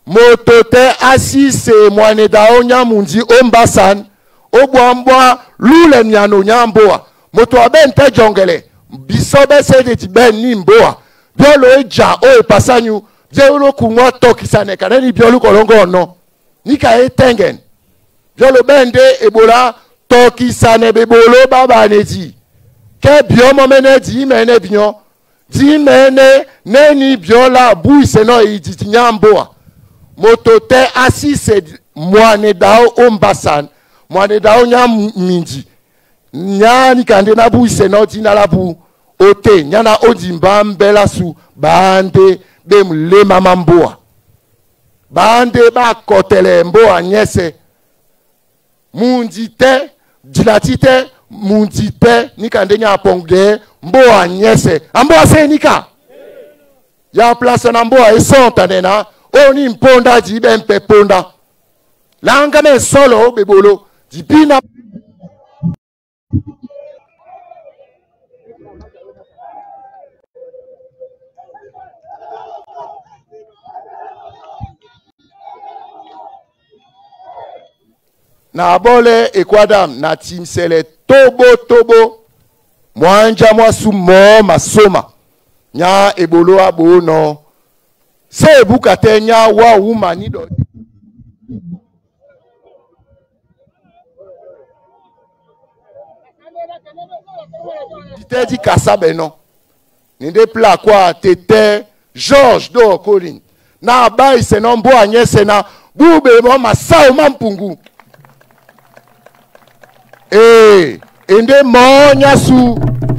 Moto te asise mwane da onyamundi ombasan. Ogbwambwa lule miano nyamboa. Moto abe nte jongele. Biso besede ti ben ni mboa biolo eja o epasanyu. Biolo kumwa tokisane. Kaneni biolu kolongo ono. Nika etengen. Biolo bende ebola tokisane. Bebolo babane di ke biomo mene di imene binyo di imene neni biola buise no iditi nyamboa moto te asise mwane dao ombasan. Mwane dao nya minji. Nyani kande na buise no di nalabu ote nyana odimba mbela su bande bemulema mamboa bande bakotele mboa nyese. Mundi te dilati te mundi te nika nde nya ponge mboa nyese. Amboa se nika ya place na mboa esonta nena oni mponda dzi be mpe ponda la angame solo be bolo dzi bina na abole ekuadam na timsele tobotobo mwa anja mwasu mo masoma. Nya ebolo abono. sɛ ebukata nye awa owu ma anyi dɔ. titɛ dzi kasa bɛ nɔ ni de pla kɔ a tetɛ george do Colin, na ba yi sɛnɛ bo anyɛ sɛnɛ bu be ma ma sa o ma mpungu ee ende mɔ nyasu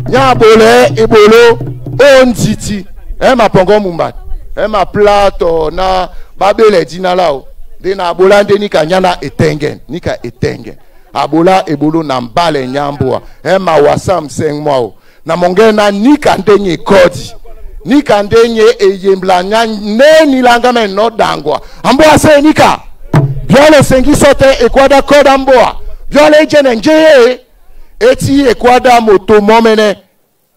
nyabolɛ ebolo o ntiti ɛ eh, ma pɔnkɔ mumba ema plato na babele le dzi na la o. De na abola ŋde nika nyana etenge nika etenge. Abola ebolo na ba le ema wasam sɛŋmɔa o. Na mɔnge na nika ŋde kodi kɔdi nika ŋde eyembla nya ne nila ngame nɔ dangoa amboa se nika bia sengi sote ekuada kɔda mboa. Bia le dze ne eti ekuada moto momene.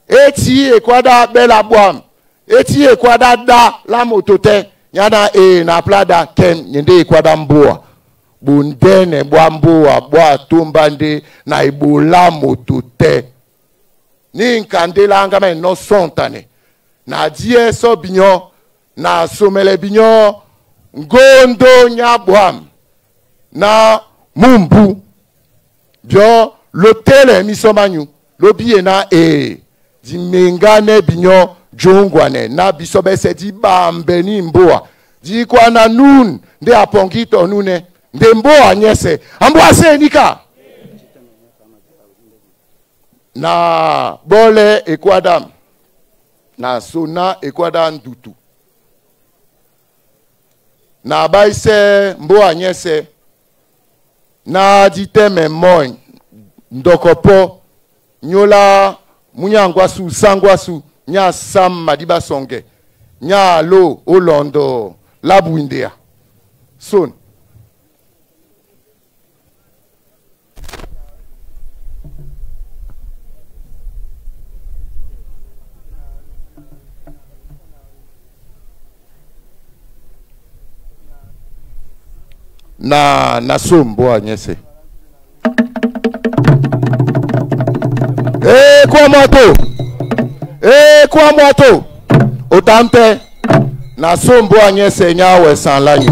Eti ekuada bela boam. eti ekwada da lamotote ya na ee na plada ken nyende ekwada mbụa bụ nde na-egba mbụa gbaa tomba na e igbo lamotote ni nka ndị langama nọ na die so binyo na somele binyo ngondo nyagboam na mumbu. Bio lotele misomanyu lobiye na ee dimengane binyo jongwane. Na biso bese ti bambe ni mboa. Di na nun nde apongi tonu nde mboa nyese. Amboa seni ka na bole e na so na e na bai mboa nyese. Na di teme moi nyola munyangwasu sangwasu nya sam madiba songe nya alo olondo labwindeya son. Na na so mbo anyese kwa moto Eh, kwa moto otampe na sombo anyese nyawe sanlanyi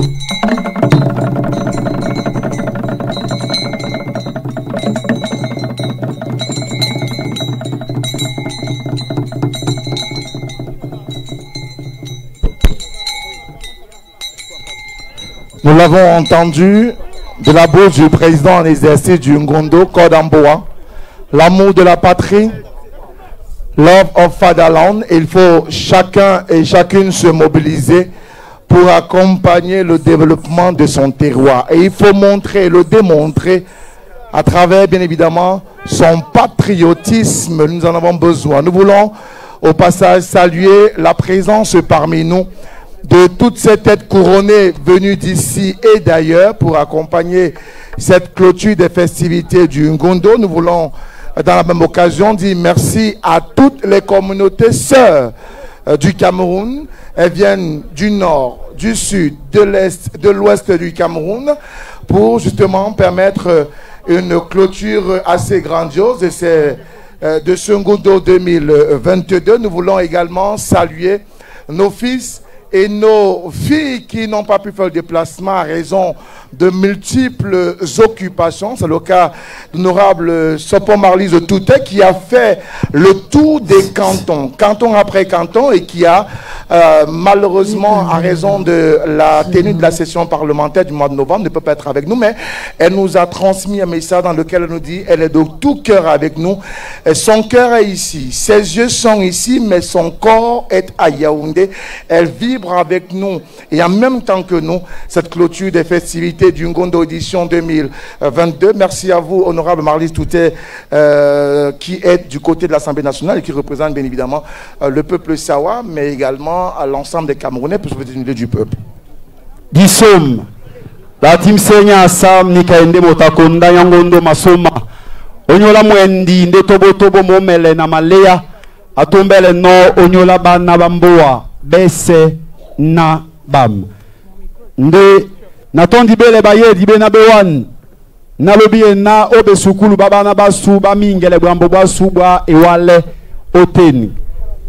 Nous l'avons entendu de la bouche du président en exercice du Ngondo, Kodamboa. L'amour de la patrie, love of fatherland. Il faut chacun et chacune se mobiliser pour accompagner le développement de son terroir. Et il faut montrer, le démontrer à travers, bien évidemment, son patriotisme. Nous en avons besoin. Nous voulons, au passage, saluer la présence parmi nous de toutes ces têtes couronnées venues d'ici et d'ailleurs pour accompagner cette clôture des festivités du Ngondo. Nous voulons, dans la même occasion, dire merci à toutes les communautés sœurs euh, du Cameroun. Elles viennent du nord, du sud, de l'est, de l'ouest du Cameroun pour justement permettre euh, une clôture assez grandiose de, ces, euh, de ce Ngondo 2022. Nous voulons également saluer nos fils et nos filles qui n'ont pas pu faire le déplacement à raison de multiples occupations. C'est le cas d'honorable Sopon Marlise Toutet qui a fait le tour des cantons, canton après canton, et qui a euh, malheureusement, à raison de la tenue de la session parlementaire du mois de novembre, ne peut pas être avec nous, mais elle nous a transmis un message dans lequel elle nous dit elle est de tout cœur avec nous. Et son cœur est ici, ses yeux sont ici, mais son corps est à Yaoundé. Elle vibre avec nous et en même temps que nous, cette clôture des festivités du Ngondo édition 2022. Merci à vous, honorable Marlise Toutet, euh, qui est du côté de l'Assemblée nationale et qui représente bien évidemment euh, le peuple sawa, mais également à l'ensemble des Camerounais pour sauver l'unité du peuple. disom lati msenya sam nikaende motakonda ya ngondo masoma onyola mwendi nde tobotobo momele na maleya atombele no onyola bana bamboa bese na bam nde natondi bele bayedi be na bewani nalobi ye na o be sukulu ba bana basu bamingele bwambo bwasu bwa ewale oteni.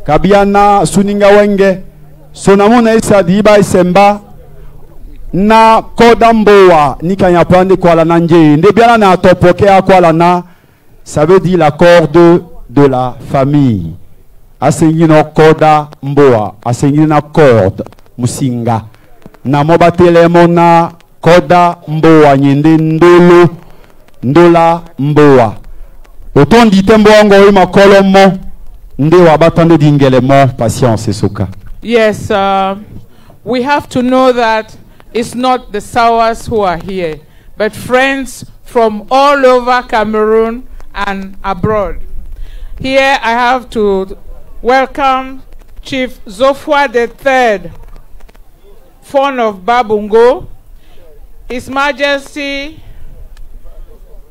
Kabia na suninga wenge. So namona esadi iba esemba. Na koda mboa nikanya pande kwala na nje. Nde biala na topokea kwala na ça veut dire la corde de la famille. Asengi no koda mboa asengi na corde musinga na batelemo na koda mboa nyende ndolo ndola mboa. Otondi te mboa ngo oyi makolo mo nde nde dingele mo patience esoka Yes, uh, we have to know that it's not the Sawas who are here, but friends from all over Cameroon and abroad. Here I have to welcome Chief Zofwa III, Fon of Babungo, His Majesty,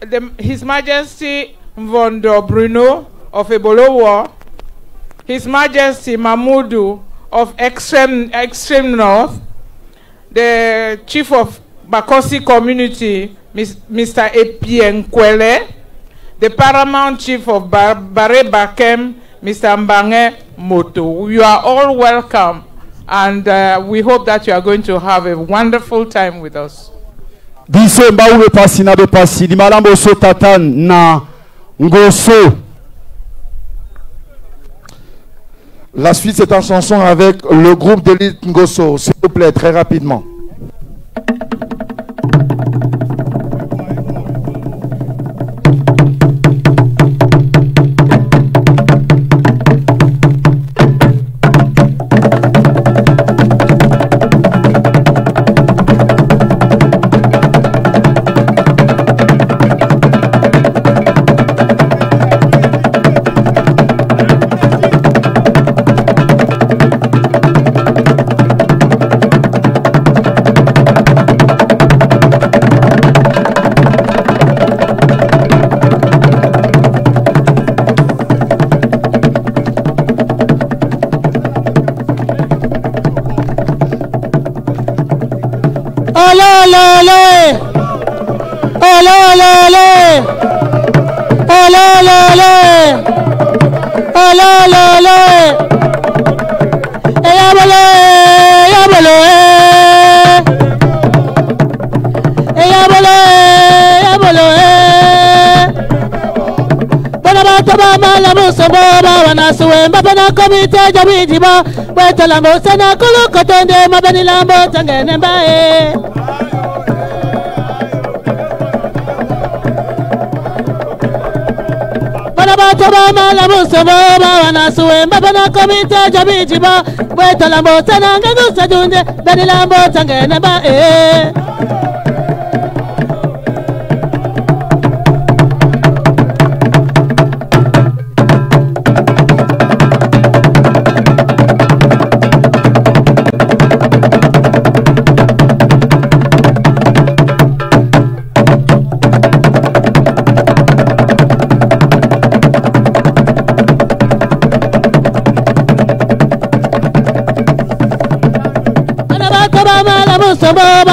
the, His Majesty Mvondo Bruno of Ebolowo, His Majesty Mamudu of Extreme, Extreme North, the Chief of Bakosi Community, Mr. Epienkwele, the Paramount Chief of Bar- Bare Bakem, Mr. Mbange Moto. You are all welcome, and uh, we hope that you are going to have a wonderful time with us. biso mbau bepasi na bepasi limalambo so tatan na ngoso La suite, c'est en chanson avec le groupe d'élite Ngoso. S'il vous plaît, très rapidement. komite jabi jibo weto lango sena kulu kotonde mabeni lambo tangene mbae baba toba mala musebo baba nasuwe mbabana komite jabi jiba bwetala mbota nangangusa dunde benilambo tangene ba eh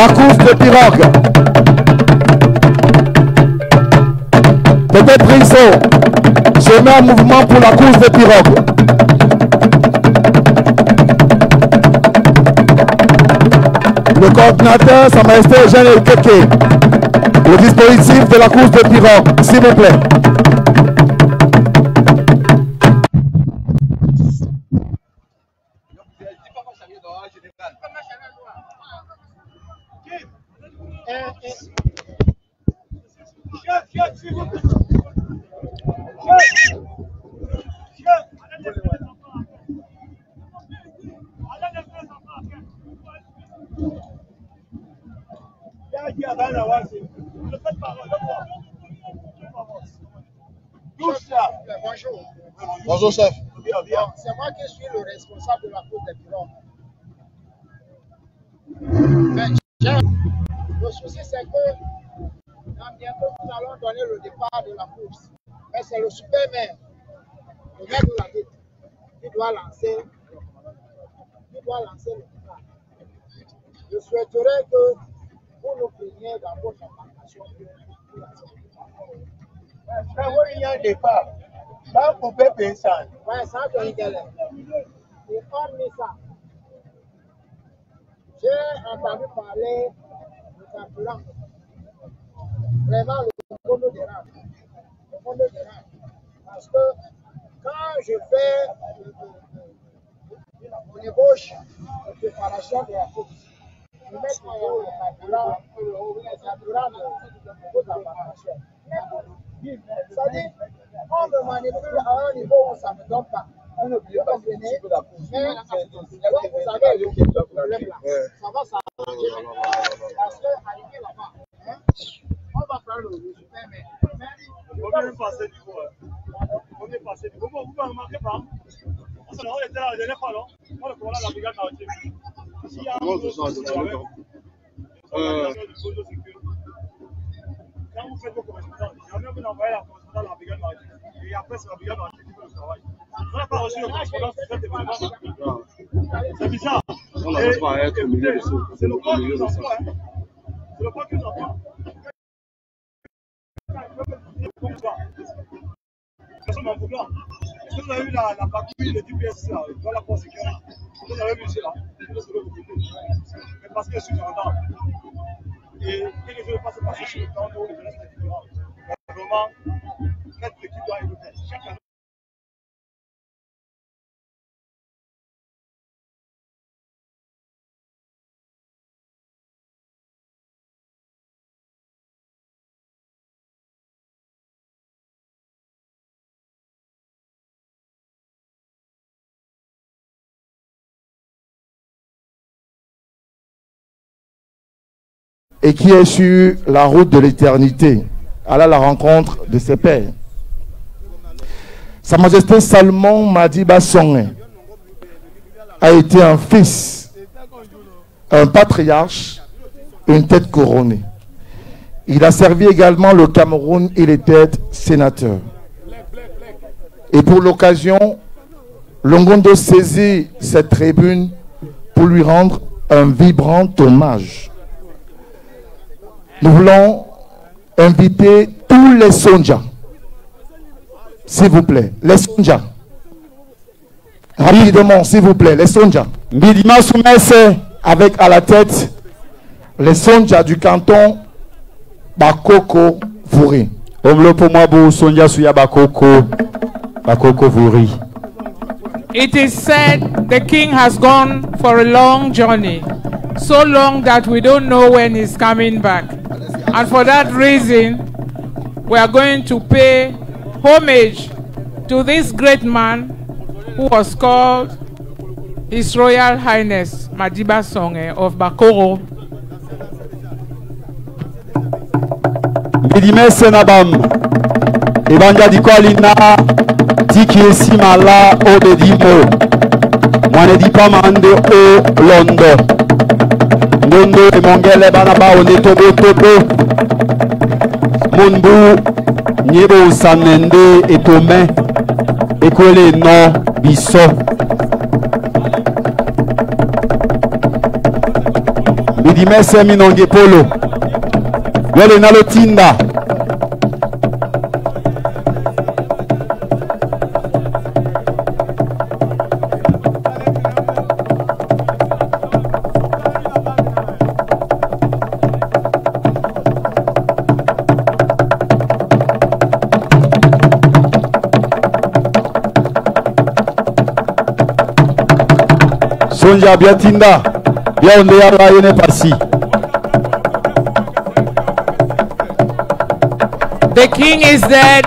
La course de pirogue. Peut-être Rizzo, je mets en mouvement pour la course de pirogue. Le coordinateur, Sa Majesté Eugène Keke. Le dispositif de la course de pirogue, s'il vous plaît. Bonjour. Chef. C'est moi qui suis le responsable de la course des chef, le souci, c'est que donner le départ de la course. Mais c'est le supermaire, le maire de la ville, qui doit lancer, qui doit lancer le départ. Je souhaiterais que vous nous preniez dans votre embarcation. il y a un départ. Là, vous pouvez payer ça. Ouais, ça, je dis qu'elle est. Et hormis ça, j'ai entendu parler de carburant. Vraiment, le fond de rats. Le fond de rats. Parce que quand je fais mon ébauche de préparation de la course, je mets toujours le carburant, le de embarcations. C'est-à-dire, on me manipule à un niveau où ça ne me donne pas. Vous comprenez Mais, vous savez, le problème là, ça va s'arranger. Parce qu'arrivé là-bas, hein, on le le On vient de passer du coup. hein. On est passé du coup. Vous vous ne remarquez pas On s'en est- on était là la dernière fois, non? On le de la brigade maritime. S'il y a un Euh. Quand vous faites vos correspondances, jamais vous n'envoyez la correspondance à la brigade maritime. Et après, c'est la brigade maritime qui fait le travail. Vous n'avez pas reçu sur cet événement. C'est bizarre. On n'arrive pas à être au milieu de Écoutez, ça. C'est le point qui nous hein. C'est le point qui nous. Personne vouloir. Que vous avez vu la, la patrouille de DPS là, dans la sécurité Vous avez vu quitter. Mais parce que je suis. Et où les sont différents. Mais Vraiment, cette équipe doit écouter. Chaque et qui est sur la route de l'éternité, à la rencontre de ses pères. Sa Majesté Salomon Madiba Songé a été un fils, un patriarche, une tête couronnée. Il a servi également le Cameroun, il était sénateur. Et pour l'occasion, Longondo saisit cette tribune pour lui rendre un vibrant hommage. Nous voulons inviter tous les Sonja, s'il vous plaît, les Sonja. Rapidement, s'il vous plaît, les Sonja. Avec à la tête les Sonja du canton Bakoko Vouri. Omlopo Mwabu Sonja Suya Bakoko Bakoko Vouri. It is said the king has gone for a long journey, so long that we don't know when he's coming back. And for that reason, we are going to pay homage to this great man who was called His Royal Highness Madiba Songe of Bakoro. mbidimese na bam ebanja dikolina tikiesi mala odedimo mwanedipamande o londo. Ngondo emongele bana bao netobotobo monbu nye bosane nde etome ekwele no biso midimese minonge polo. Lwele na lotinda sonja byatinda byaonde yabaye ne pasi The king is dead.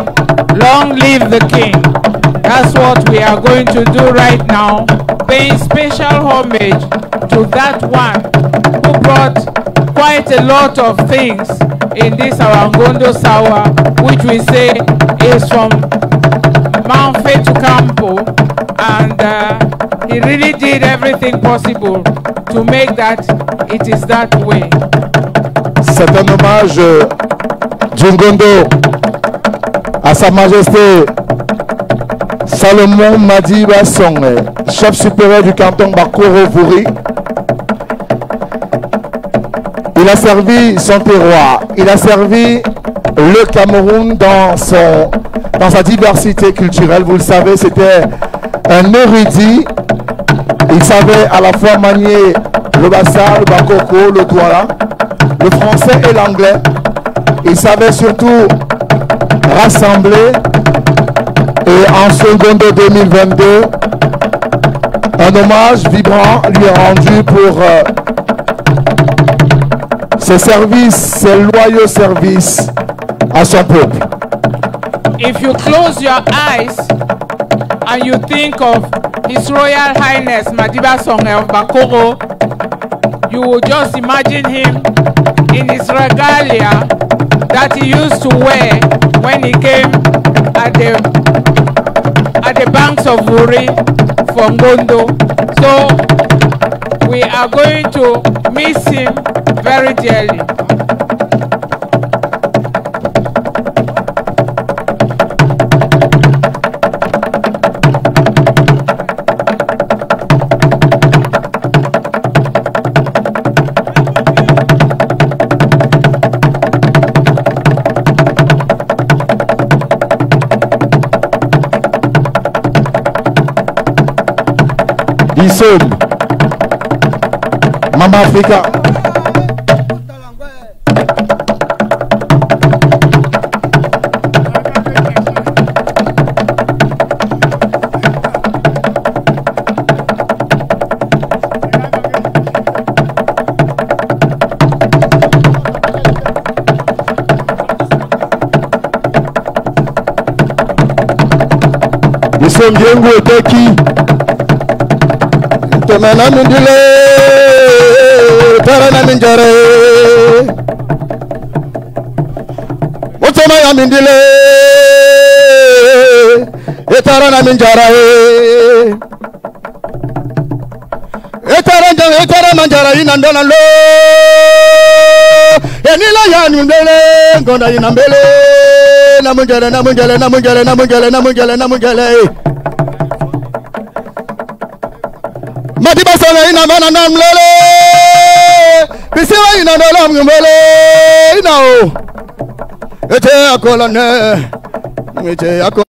Long live the king. That's what we are going to do right now, paying special homage to that one who brought quite a lot of things in this Arangondo Sawa, which we say is from Mount uh, he really did everything possible to make that it is that way. C'est un hommage euh, d'Ungondo à Sa Majesté Salomon Madiba Songé, chef supérieur du canton Bakoro Vouri. Il a servi son terroir, il a servi le Cameroun dans, son, dans sa diversité culturelle. Vous le savez, c'était un érudit. Il savait à la fois manier le bassa, le bakoko, le douala, le français et l'anglais. Il savait surtout rassembler. Et en seconde 2022, un hommage vibrant lui est rendu pour euh, ses services, ses loyaux services à son peuple. His Royal Highness Madiba Songe of Bakoro, you will just imagine him in his regalia that he used to wear when he came at the at the banks of Wuri from Gondo. So we are going to miss him very dearly. soul mama africa. Isongengo Teki deme e e e na min dile tere na min jere wotoma ya min dile etara na min jara e etara jara etara man ndona lo enila ya ni mbele ngonda ina mbele. Na munjele na munjele na munjele na munjele na munjele na munjele ina mana na mlele bisiwa ina ndola mngembele ina o ete akola ne ete akola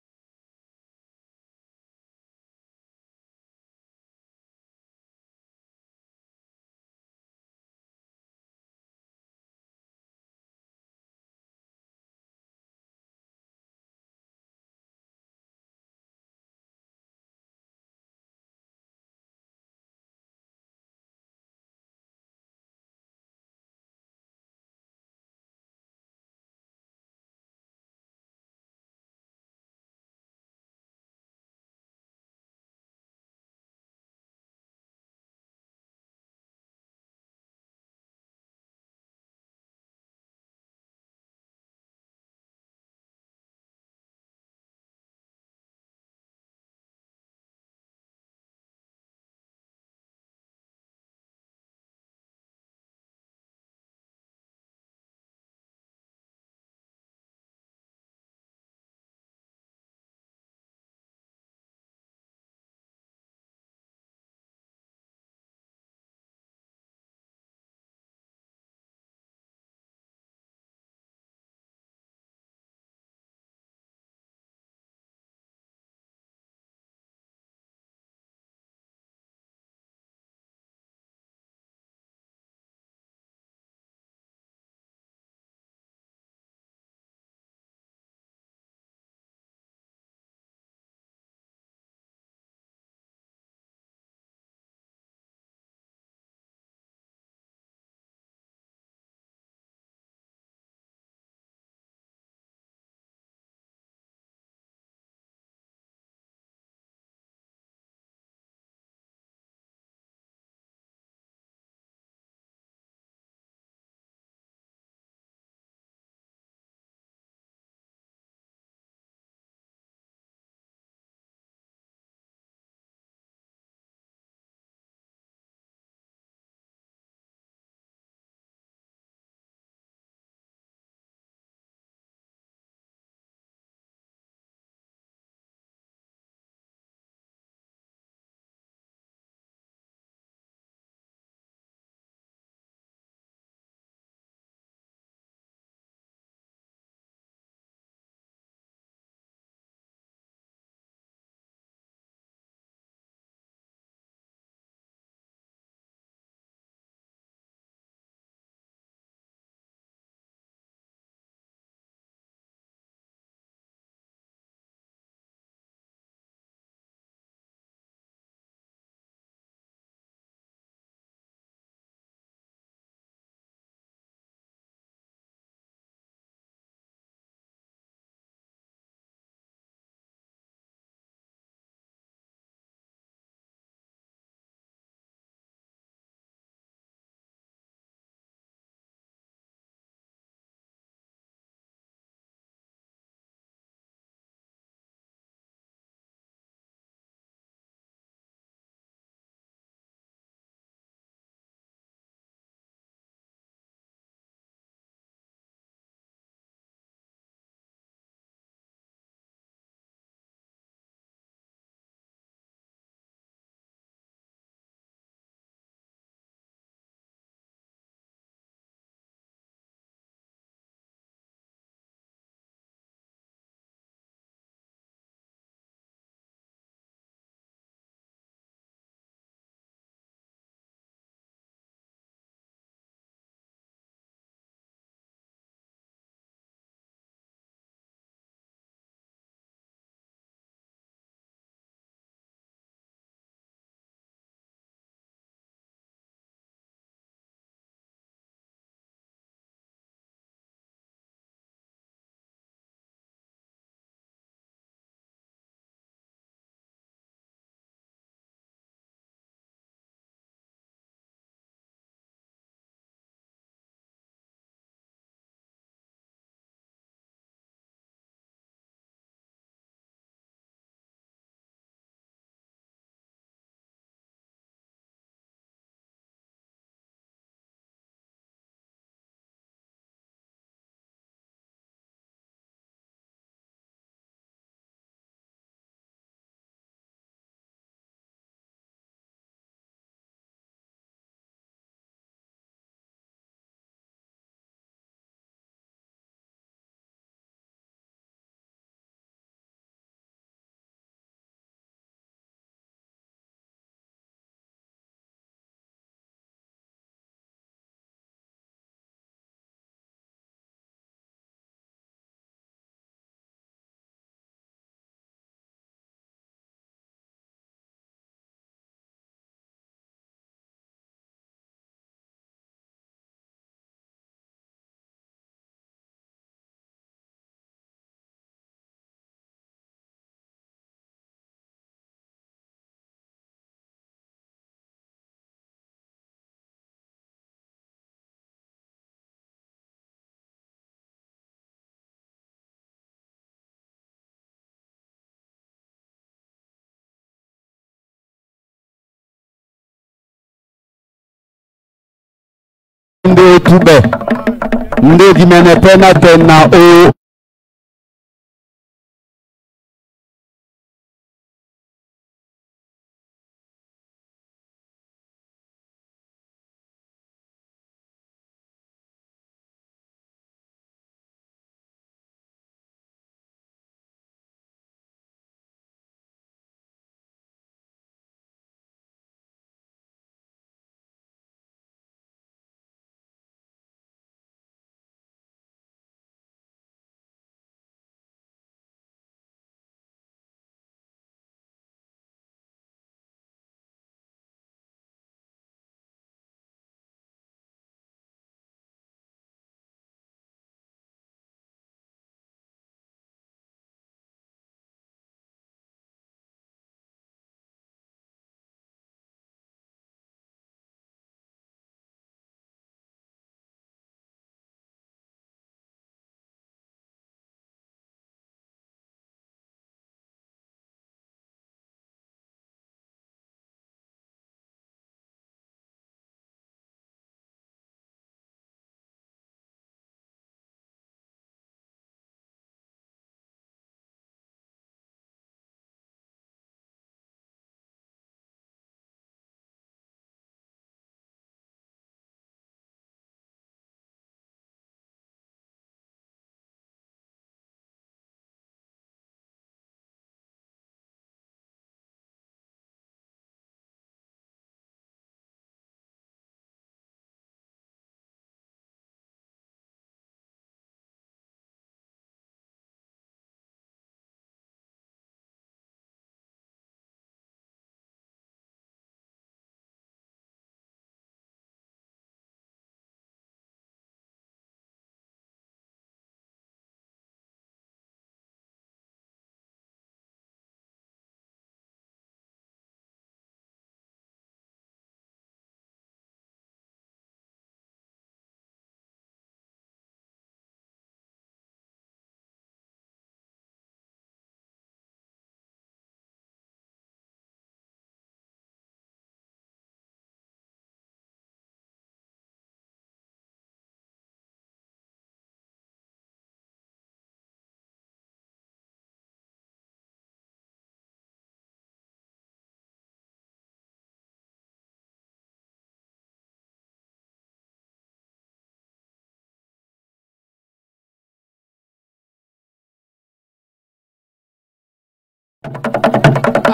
ndetu bɛ ndedi mɛnɛ pɛna tɛna o.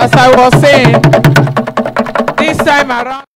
As I was saying, this time around.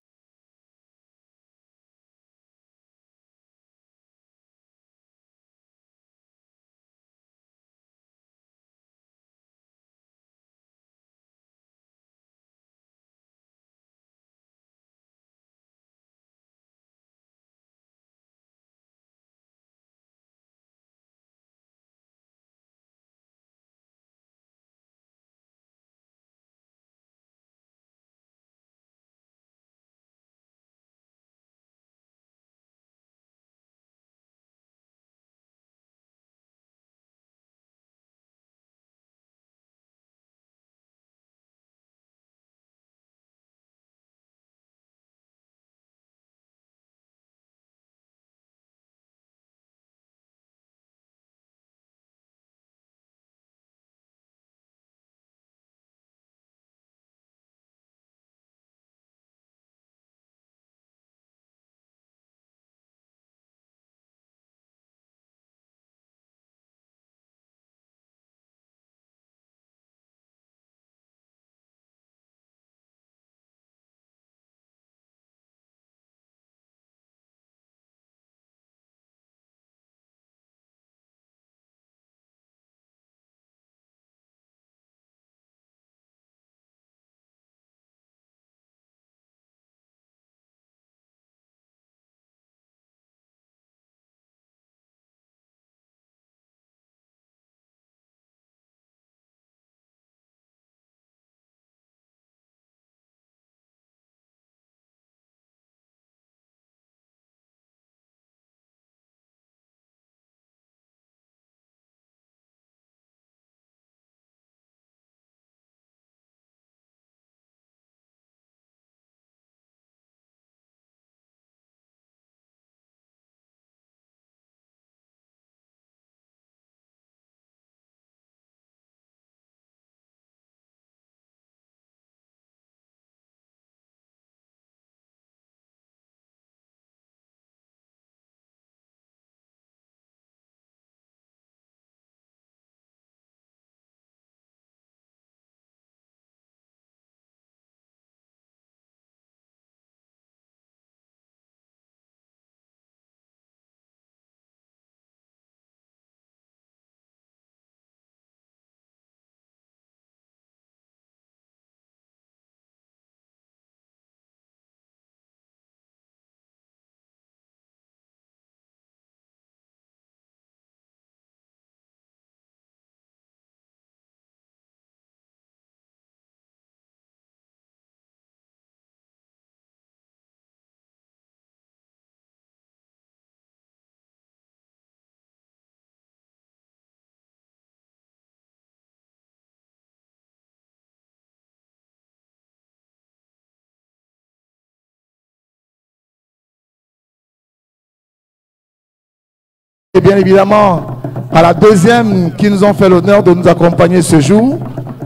Et bien évidemment à la deuxième qui nous ont fait l'honneur de nous accompagner ce jour.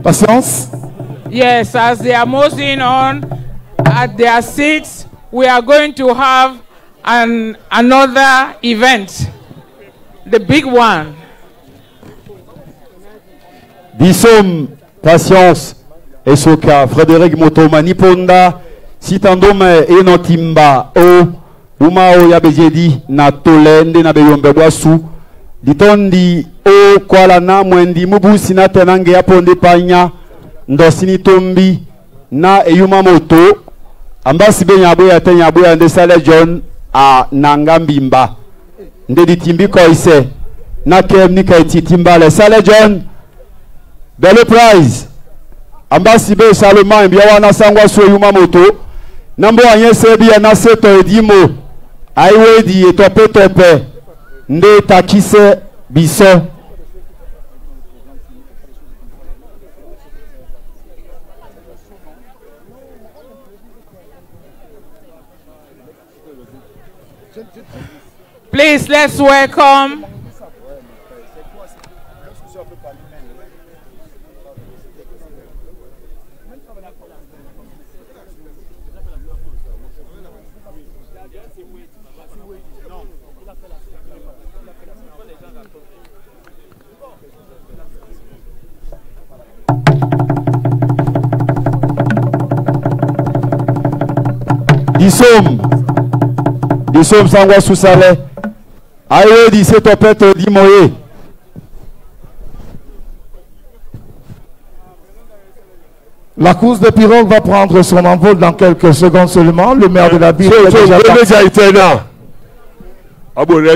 Patience. Yes, as they are moving on at their seats, we are going to have an, another event, the big one. bisom patience esoka frédéric motoma niponda sitandome eno timba o uma o ya bezedi na tole nde na beyombe bwa su litondi o kuala na mwendi mubusi na tena nge ya ponde panya. Ndosi ni tombi na eyuma moto. Ambasi be nyaboya te nyaboya nde sale john a nanga mbimba. Nde ditimbi koise na kem ni kaiti timbale. Sale john bele prize ambasi be saloma mbia wana sangwa so yuma moto. Nambo anye sebi ya na seto edimo aiwedi etope tope nde takise biso. Please, let's welcome disom disom sangwa susale aiwedi setope todimo ye La course de pirogue va prendre son envol dans quelques secondes seulement. Le maire de la ville est déjà parti. gbẹmẹjà ìtẹnà abọlẹ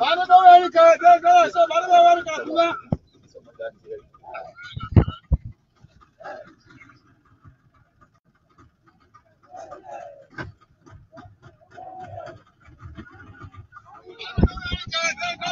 Bana da ver yukarı, ver yukarı, bana da ver yukarı.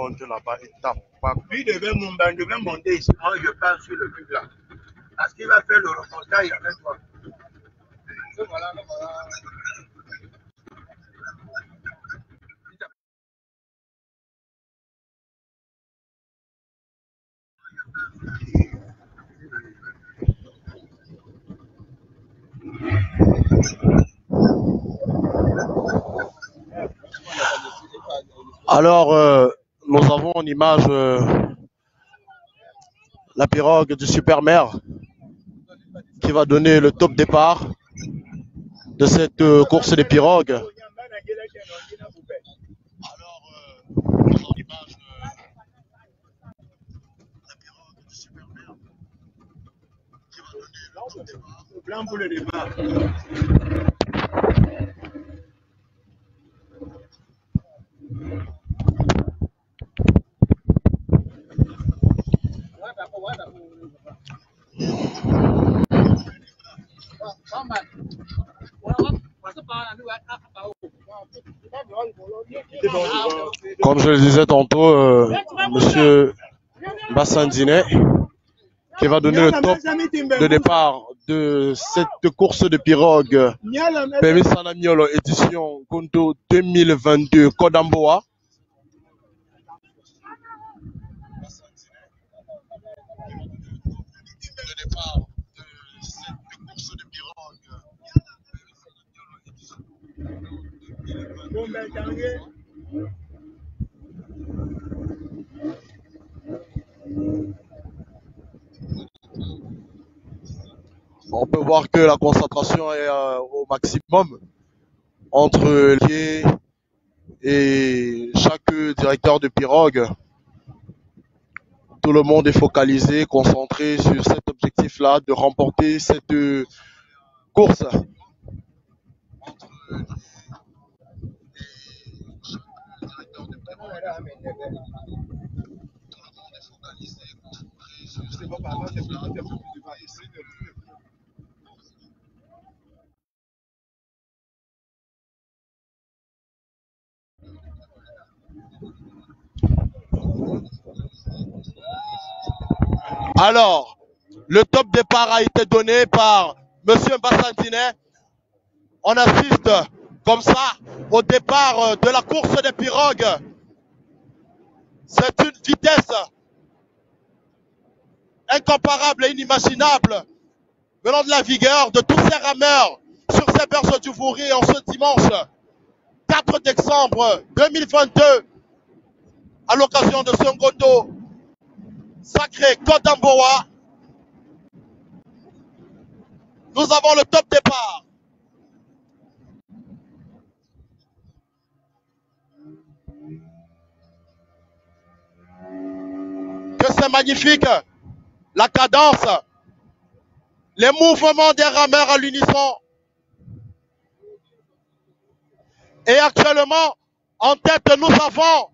monte là-bas, il tape. Pas Lui devait monter, devait monter ici. Moi, je parle sur le cul là. Parce qu'il va faire le reportage avec toi. Voilà, voilà. Alors, euh, nous avons en image euh, la pirogue du super-maire qui va donner le top départ de cette euh, course des pirogues. Le plan pour le départ. Comme je le disais tantôt, euh, Monsieur Bassandine, qui va donner le top de départ de cette course de pirogue Permis Sanamiolo édition Gondo 2022 Kodamboa. On peut voir que la concentration est euh, au maximum entre les et chaque directeur de pirogue. Tout le monde est focalisé, concentré sur cet objectif-là de remporter cette euh, course. Alors, le top départ a été donné par Monsieur Bassantine. On assiste comme ça au départ de la course des pirogues. C'est une vitesse incomparable et inimaginable venant de la vigueur de tous ces rameurs sur ces berges du Vouri en ce dimanche 4 décembre 2022 à l'occasion de ce Sacré Kodamboa. Nous avons le top départ. Que c'est magnifique. La cadence. Les mouvements des rameurs à l'unisson. Et actuellement, en tête, nous avons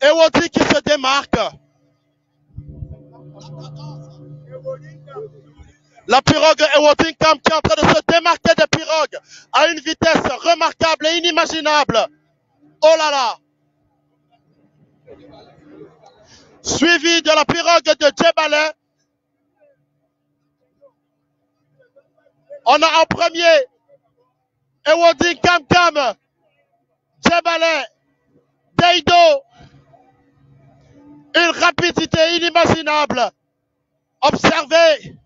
Ewodi qui se démarque. La pirogue Ewodin Camp qui est en train de se démarquer des pirogues à une vitesse remarquable et inimaginable. Oh là là! Suivi de la pirogue de Djebale. On a en premier Ewodin Kam Kam, Djebale, Deido. Une rapidité inimaginable. Observez.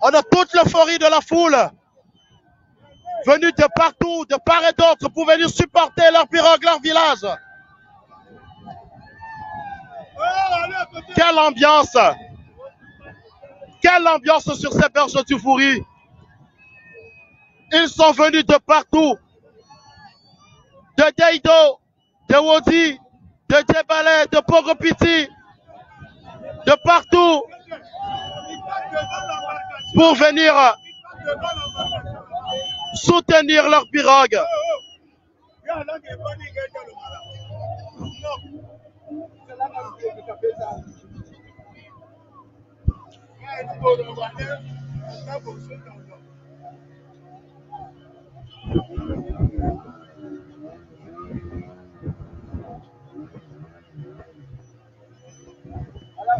On a toute l'euphorie de la foule venue de partout, de part et d'autre pour venir supporter leur pirogue, leur village. Quelle ambiance Quelle ambiance sur ces berges du Fouri Ils sont venus de partout. De Deido, de Wodi, de Djebale, de Pogopiti, de partout pour venir soutenir leur pirogue.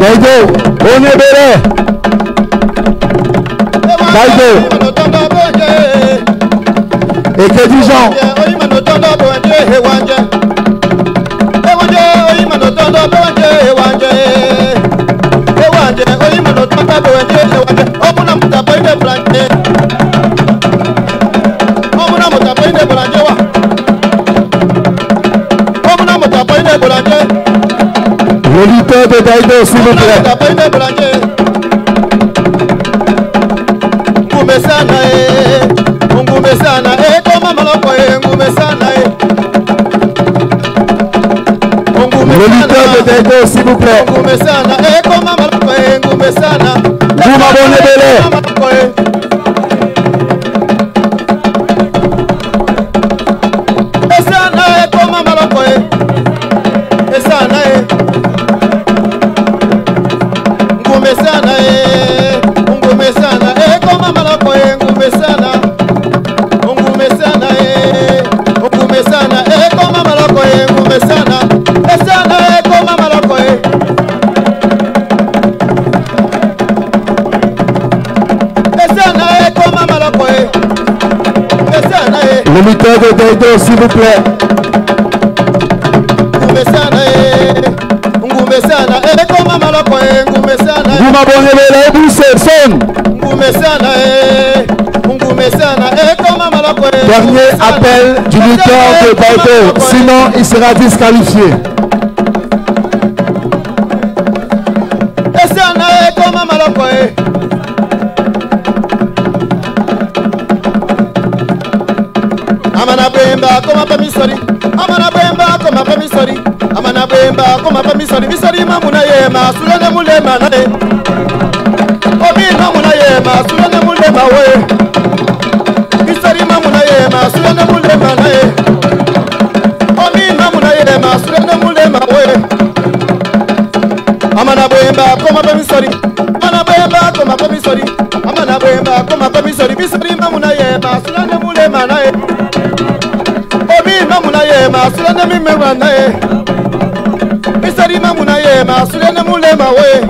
Baido, onye bere. Baido. Èkejì Jean. Ewa jẹ oyin mọ̀nà tó ń bá bọ̀ ẹ̀jẹ̀. L'auditeur de Daïdo, s'il vous plaît. ngumesana e ngumesana e koma maloko e ngumesana e. L'auditeur de Daïdo, s'il vous plaît. ngumesana e koma maloko e ngumesana ngumabonebele Son. ngume sana e ngume sana e koma maloko e Dernier appel du lutteur de Daido, sinon il sera disqualifié. Bwemba koma pa misori amana bwemba koma pa misori. Amana bwemba koma pa misori. Misori mamuna yema sulene mulema naye omi mamuna yema sulene mulema we. Misori mamuna yema sulene mulema naye omi mamuna yema sulene mulema we. Amana bwemba koma pa misori. Amana bwemba koma pa misori. Amana bwemba koma pa misori. Misori mamuna yema sulene mulema naye omi mulema asulene mimemwa na ye misali mamu na ye ma asulene mulema we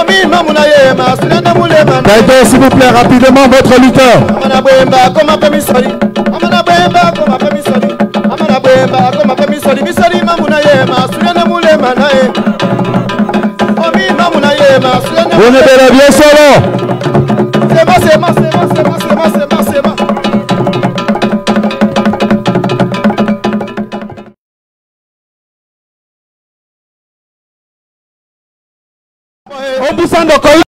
omi mamu na ye ma asulene mulema na ye. s'il vous plaît rapidement votre lutteur. amana boyemba koma pe misali amana boyemba koma pe misali amana boyemba koma pe misali misali mamu na ye ma asulene mulema na ye omi mamu na ye ma asulene. on est bel et bien solo. sema sema sema.